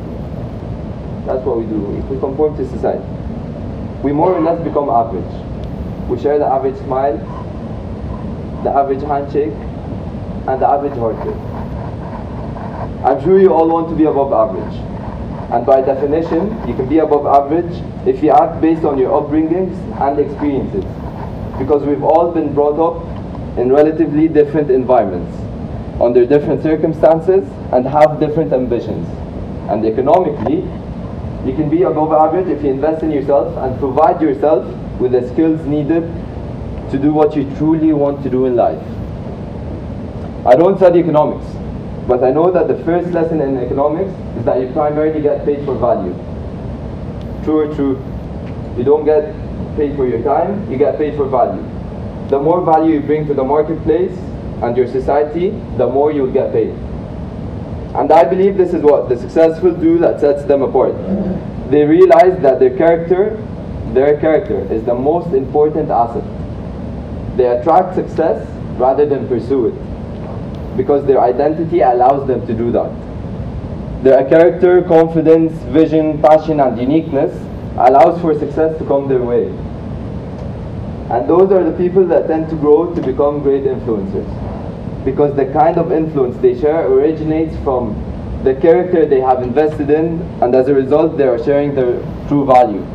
That's what we do. If We conform to society. We more or less become average. We share the average smile, the average handshake, and the average heartbeat. I'm sure you all want to be above average. And by definition, you can be above average if you act based on your upbringings and experiences. Because we've all been brought up in relatively different environments, under different circumstances, and have different ambitions. And economically, you can be above average if you invest in yourself and provide yourself with the skills needed to do what you truly want to do in life. I don't study economics, but I know that the first lesson in economics is that you primarily get paid for value. True or true? You don't get paid for your time, you get paid for value. The more value you bring to the marketplace and your society, the more you'll get paid. And I believe this is what the successful do that sets them apart. They realize that their character, their character is the most important asset. They attract success rather than pursue it because their identity allows them to do that. Their character, confidence, vision, passion, and uniqueness allows for success to come their way. And those are the people that tend to grow to become great influencers. Because the kind of influence they share originates from the character they have invested in, and as a result, they are sharing their true value.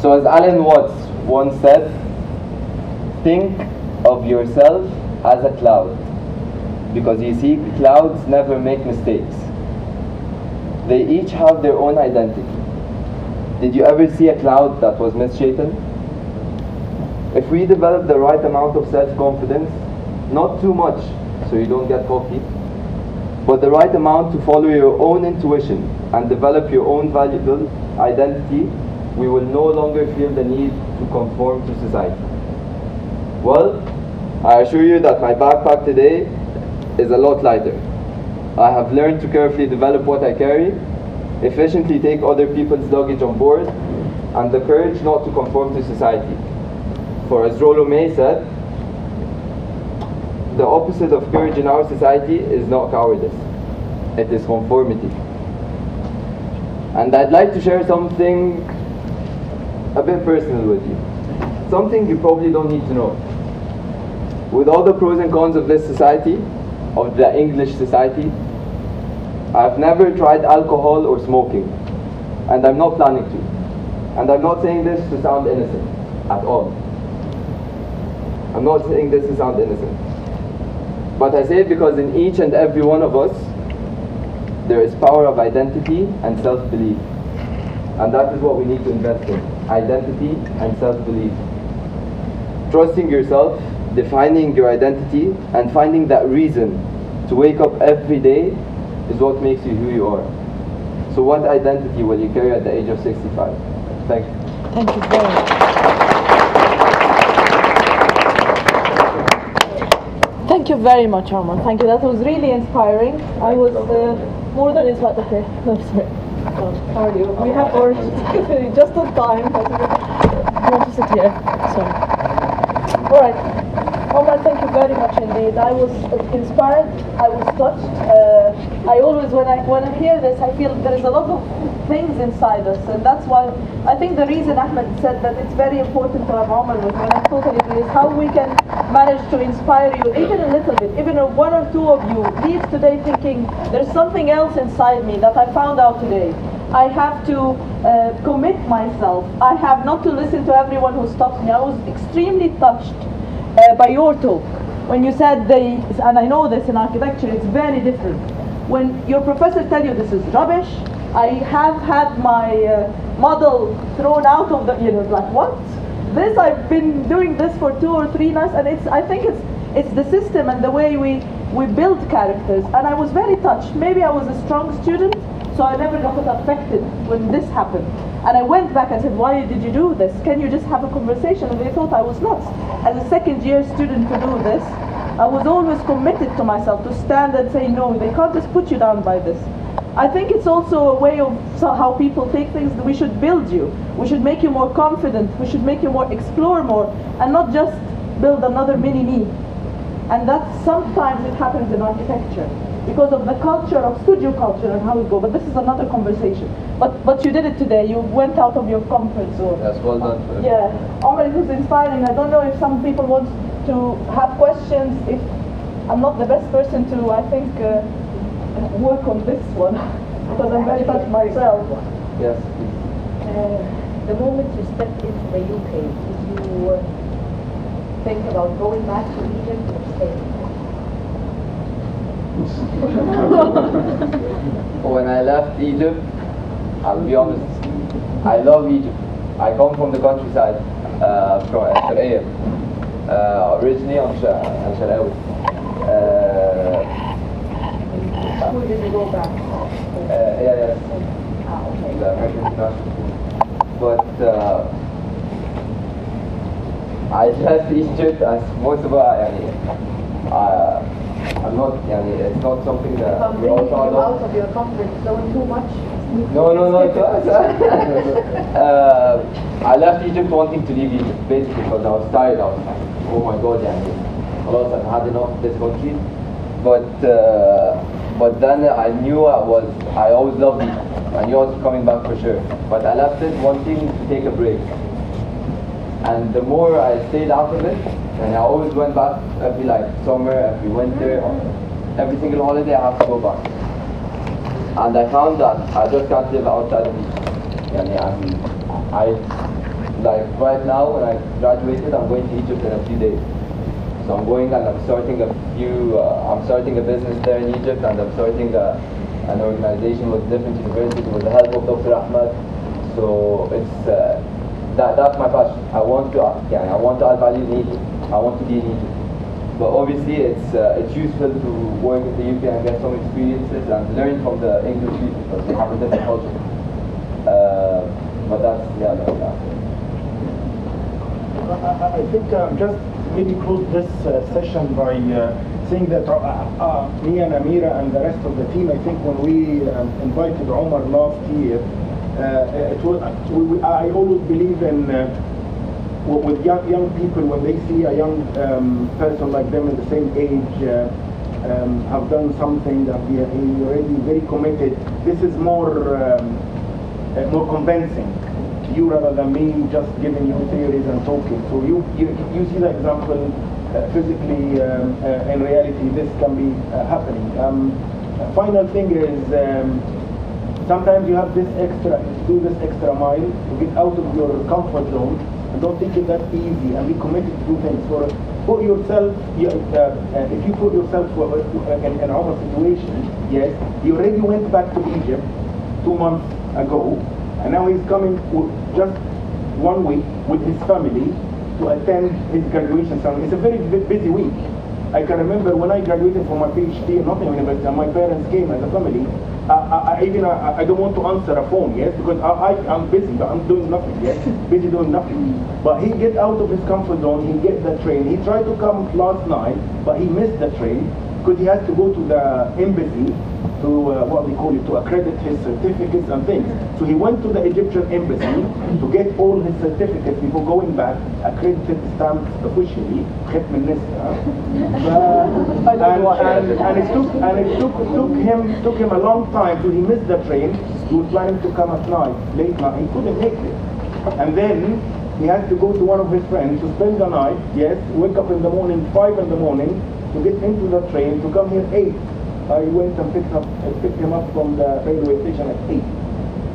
So, as Alan Watts once said, think of yourself as a cloud. Because you see, clouds never make mistakes. They each have their own identity. Did you ever see a cloud that was misshapen? If we develop the right amount of self-confidence, not too much so you don't get cocky, but the right amount to follow your own intuition and develop your own valuable identity, we will no longer feel the need to conform to society. Well, I assure you that my backpack today is a lot lighter. I have learned to carefully develop what I carry, efficiently take other people's luggage on board, and the courage not to conform to society. For as Rollo May said, the opposite of courage in our society is not cowardice, it is conformity. And I'd like to share something a bit personal with you. Something you probably don't need to know. With all the pros and cons of this society, of the English society, I've never tried alcohol or smoking, and I'm not planning to. And I'm not saying this to sound innocent at all. I'm not saying this to sound innocent. But I say it because in each and every one of us, there is power of identity and self-belief. And that is what we need to invest in, identity and self-belief. Trusting yourself, defining your identity, and finding that reason to wake up every day is what makes you who you are. So what identity will you carry at the age of 65? Thank you. Thank you very much. Thank you very much, Arman. Thank you. That was really inspiring. I was uh, more than inspired. Okay, no, sorry. How are you? We have our just on time. I want to sit here. Sorry. All right. Omar, thank you very much indeed. I was inspired. I was touched. Uh, I always, when I when I hear this, I feel there is a lot of things inside us, and that's why I think the reason Ahmed said that it's very important to have Omar with me, I totally agree, is how we can manage to inspire you, even a little bit, even if one or two of you leave today thinking there's something else inside me that I found out today. I have to uh, commit myself. I have not to listen to everyone who stops me. I was extremely touched by your talk when you said they, and I know this in architecture, it's very different. When your professor tell you this is rubbish, I have had my uh, model thrown out of the, you know, like what? This I've been doing this for two or three nights, and it's I think it's it's the system and the way we we build characters. And I was very touched. Maybe I was a strong student, so I never got affected when this happened. And I went back and said, why did you do this? Can you just have a conversation? And they thought I was nuts. As a second year student to do this, I was always committed to myself to stand and say, no, they can't just put you down by this. I think it's also a way of how people take things. We should build you. We should make you more confident. We should make you more explore more, and not just build another mini me. And that sometimes it happens in architecture because of the culture of studio culture and how we go. But this is another conversation. But but you did it today. You went out of your comfort zone. Yes, well done. Philip. Yeah, Omar, it was inspiring. I don't know if some people want to have questions. If I'm not the best person to, I think, uh, work on this one because I'm very much myself. Yes. Uh, the moment you stepped into the UK, did you uh, think about going back to Egypt or staying? when I left Egypt, I'll be honest, I love Egypt. I come from the countryside, uh, from Sharia, uh, originally on Shalawi. Uh, Who did you go back? Uh, yeah, yes. Ah, okay. The American National But uh, I left Egypt as most of I, uh, I'm not, يعني, it's not something If that I'm we're all bringing proud you of. out of your comfort zone too much, No, no, no. It was, uh, I left Egypt wanting to leave Egypt, basically, because I was tired. I was like, oh my God, يعني, خلاص I've had enough of this country. But, uh, but then I knew I was, I always loved Egypt. I knew I was coming back for sure. But I left it wanting to take a break. And the more I stayed out of it, and I always went back every like summer, every winter, every single holiday I have to go back. And I found that I just can't live outside of Egypt. Yani I'm, I, like right now when I graduated, I'm going to Egypt in a few days. So I'm going and I'm starting a few, uh, I'm starting a business there in Egypt and I'm starting a, an organization with different universities with the help of Dr. Ahmed. So it's, uh, that, that's my passion. I want to, yeah, I want to add value Egypt. I want to be Egypt. But obviously it's, uh, it's useful to work in the UK and get some experiences and learn from the English people because they have a different culture. Uh, but that's, yeah, that's, that's it. I think uh, just maybe close this uh, session by uh, saying that uh, uh, me and Amira and the rest of the team, I think when we um, invited Omar last year, was, we, I always believe in uh, with young, young people when they see a young um, person like them in the same age uh, um, have done something that they are already very committed. This is more um, uh, more convincing to you rather than me just giving you theories and talking. So you you, you see the example uh, physically um, uh, in reality this can be uh, happening. Um, final thing is. Sometimes you have this extra, do this extra mile to get out of your comfort zone and don't take it that easy and be committed to do things. For put yourself, you, uh, uh, if you put yourself for, uh, in an Omar situation, yes, he already went back to Egypt two months ago, and now he's coming just one week with his family to attend his graduation ceremony. It's a very bu- busy week. I can remember when I graduated from my PhD in Nottingham University, and my parents came as a family. I, I, even I, I don't want to answer a phone, yes, because I, I I'm busy, but I'm doing nothing, yes, busy doing nothing. But he get out of his comfort zone. He get the train. He tried to come last night, but he missed the train because he has to go to the embassy uh, what they call it to accredit his certificates and things. So he went to the Egyptian embassy to get all his certificates before going back, accredited, stamped officially, ختم النساء. Uh, and, and, and it took and it took took him took him a long time till he missed the train. He was planning to come at night, late night. He couldn't make it, and then he had to go to one of his friends to spend the night. Yes, wake up in the morning, five in the morning, to get into the train to come here eight. I went and picked up I picked him up from the railway station at eight.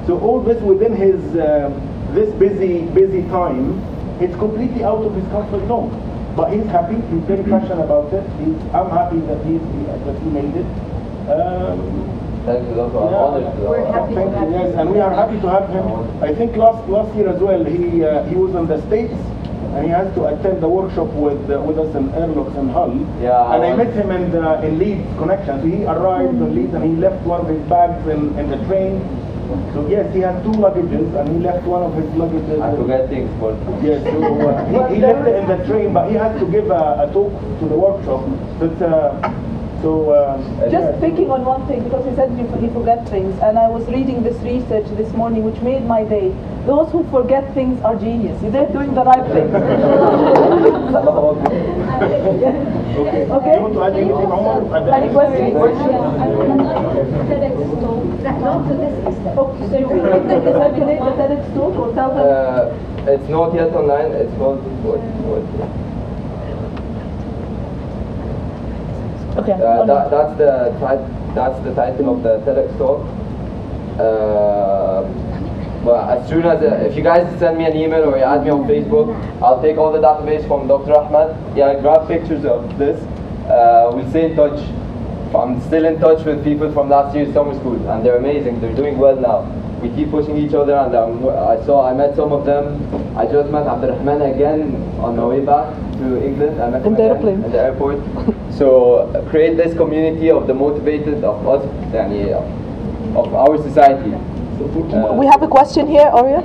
So all this within his um, this busy busy time, it's completely out of his comfort zone. But he's happy. He's very passionate about it. He's, I'm happy that he's that he made it. Um, Thank you, Doctor. I'm honored to We're happy to Thank have you, yes, and we are happy to have him. I think last last year as well, he uh, he was in the States and he has to attend the workshop with uh, with us in Elrox and Hull. Yeah, And I was- met him in the in Leeds connection. So he arrived in Leeds and he left one of his bags in, in the train. So yes, he had two luggages and he left one of his luggages. I forget things, but Yes, so uh, he, he left it in the train, but he has to give a, a talk to the workshop. It's a, So um, Just picking on one thing because he said you, he forget things, and I was reading this research this morning, which made my day. Those who forget things are genius. They're doing the right thing. okay. Okay. You want to add anything, Omar? At the Any end? questions? Not to this extent. Okay, so you can give them the circulate the TEDx talk or tell them. Uh, it's not yet online. It's called what? what? Okay. Uh, that, that's the that's the title of the TEDx talk. Uh, well, as soon as uh, if you guys send me an email or you add me on Facebook, I'll take all the database from Dr. Ahmed. Yeah, grab pictures of this. Uh, we'll stay in touch. I'm still in touch with people from last year's summer school, and they're amazing. They're doing well now We keep pushing each other, and um, I saw I met some of them. I just met Abdurrahman again on my way back to England. I met him In the again airplane. at the airport. so uh, create this community of the motivated of us, يعني, of our society. Uh, we have a question here, Orion.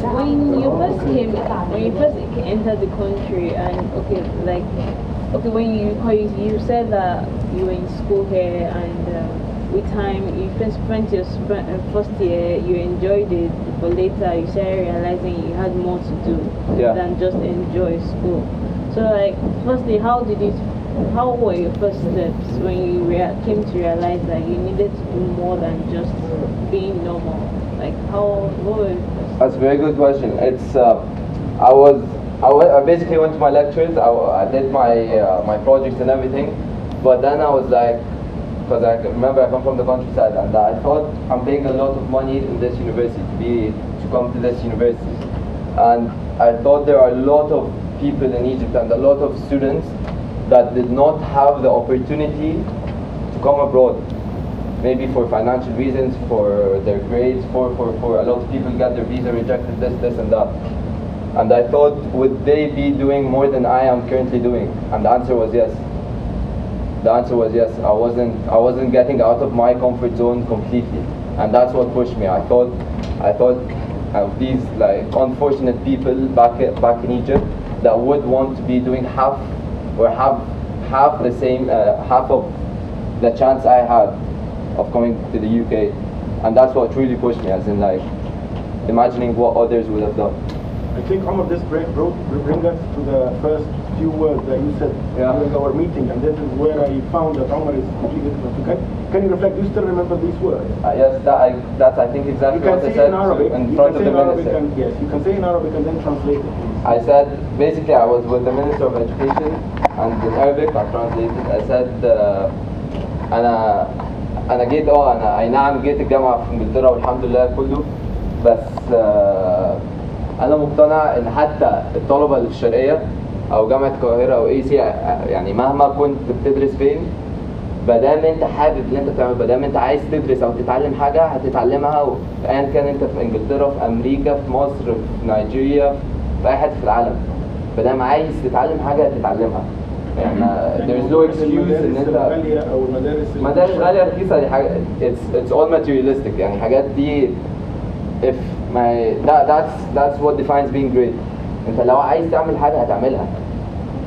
when you first came, when you first entered the country, and okay, like, okay, when you you, you said that you were in school here, and um, with time you first spent your sp- uh, first year, you enjoyed it, but later you started realizing you had more to do Yeah. than just enjoy school. So, like, firstly, how did it? How were your first steps when you rea- came to realize that you needed to do more than just being normal? Like, how? What were your first That's a very good question. It's uh, I was I basically went to my lectures. I, I did my uh, my projects and everything, but then I was like, because I remember I come from the countryside and I thought I'm paying a lot of money in this university to be to come to this university, and I thought there are a lot of people in Egypt and a lot of students that did not have the opportunity to come abroad maybe for financial reasons, for their grades, for, for, for a lot of people got their visa rejected, this, this and that. And I thought, would they be doing more than I am currently doing? And the answer was yes. The answer was yes. I wasn't, I wasn't getting out of my comfort zone completely. And that's what pushed me. I thought, I thought of these like unfortunate people back, back in Egypt that would want to be doing half or have half the same, uh, half of the chance I had of coming to the UK, and that's what truly pushed me, as in like imagining what others would have done. I think all of this bring, brought, bring us to the first few words that you said during our meeting, and this is where I found that Omar is completely different. So can, can you reflect? Do you still remember these words? Uh, yes, that I, that's I think exactly You can what I say said in Arabic. in you front can of say the in Arabic minister. and yes, you can say in Arabic and then translate it. Please. I said basically I was with the Minister of Education, and in Arabic I translated. I said uh, أنا أنا جيت اه أنا أي نعم جيت الجامعة في إنجلترا والحمد لله كله بس آه، أنا مقتنع إن حتى الطلبة اللي أو جامعة القاهرة أو أي سي يعني مهما كنت بتدرس فين مادام أنت حابب اللي أنت بتعمله مادام أنت عايز تدرس أو تتعلم حاجة هتتعلمها ايا كان أنت في إنجلترا في أمريكا في مصر في نيجيريا في أي حتة في العالم. مادام عايز تتعلم حاجة هتتعلمها. يعني there is no excuse إن انت الغالية أو المدارس مدارس غالية رخيصة دي حاجة it's it's all يعني حاجات دي if my that that's that's what defines being great. انت لو عايز تعمل حاجة هتعملها.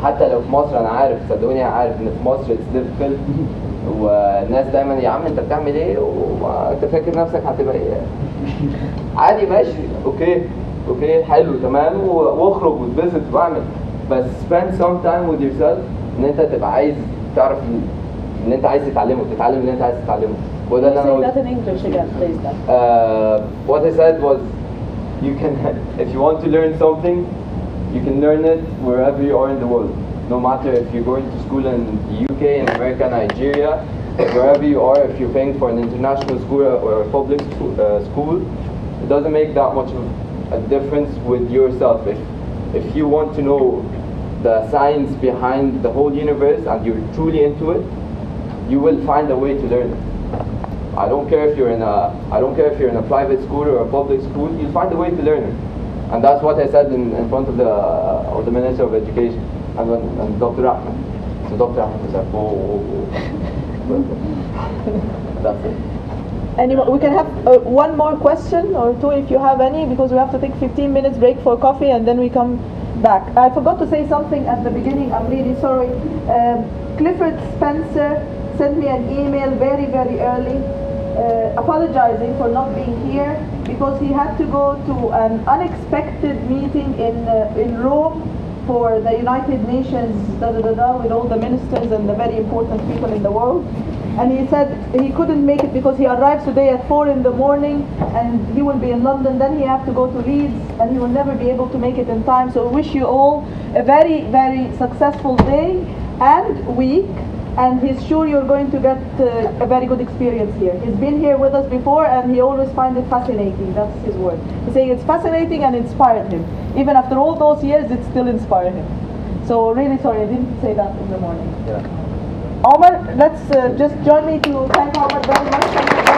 حتى لو في مصر أنا عارف صدقوني أنا عارف إن في مصر it's difficult. والناس دايما يا عم أنت بتعمل إيه؟ وأنت فاكر نفسك هتبقى إيه؟ عادي ماشي. أوكي. أوكي حلو تمام. واخرج واتبسط واعمل. بس spend some time with yourself. إن أنت تبقى عايز تعرف إن أنت عايز تتعلمه. تتعلم اللي أنت عايز تتعلمه. وده اللي أنا Say قلته that in English again, please. Then. uh, what I said was, you can, if you want to learn something, you can learn it wherever you are in the world. No matter if you're going to school in the UK, in America, Nigeria, wherever you are, if you're paying for an international school or a public school, uh, school, it doesn't make that much of a difference with yourself. If, if you want to know the science behind the whole universe and you're truly into it, you will find a way to learn it. I don't care if you're in a I don't care if you're in a private school or a public school. You'll find a way to learn it, and that's what I said in, in front of the of the Minister of Education and, and Dr. Ahmed. So Dr. Ahmed was like, oh, that's it. We can have uh, one more question or two if you have any, because we have to take 15 minutes break for coffee and then we come back. I forgot to say something at the beginning. I'm really sorry. Um, Clifford Spencer sent me an email very, very early uh, apologizing for not being here because he had to go to an unexpected meeting in, uh, in Rome for the United Nations da, da, da, da, with all the ministers and the very important people in the world. And he said he couldn't make it because he arrives today at 4 in the morning and he will be in London. Then he have to go to Leeds and he will never be able to make it in time. So wish you all a very, very successful day and week and he's sure you're going to get uh, a very good experience here. He's been here with us before and he always finds it fascinating. That's his word. He's saying it's fascinating and inspired him. Even after all those years, it still inspired him. So really sorry, I didn't say that in the morning. Yeah. Omar, let's uh, just join me to thank Omar very much. You very much.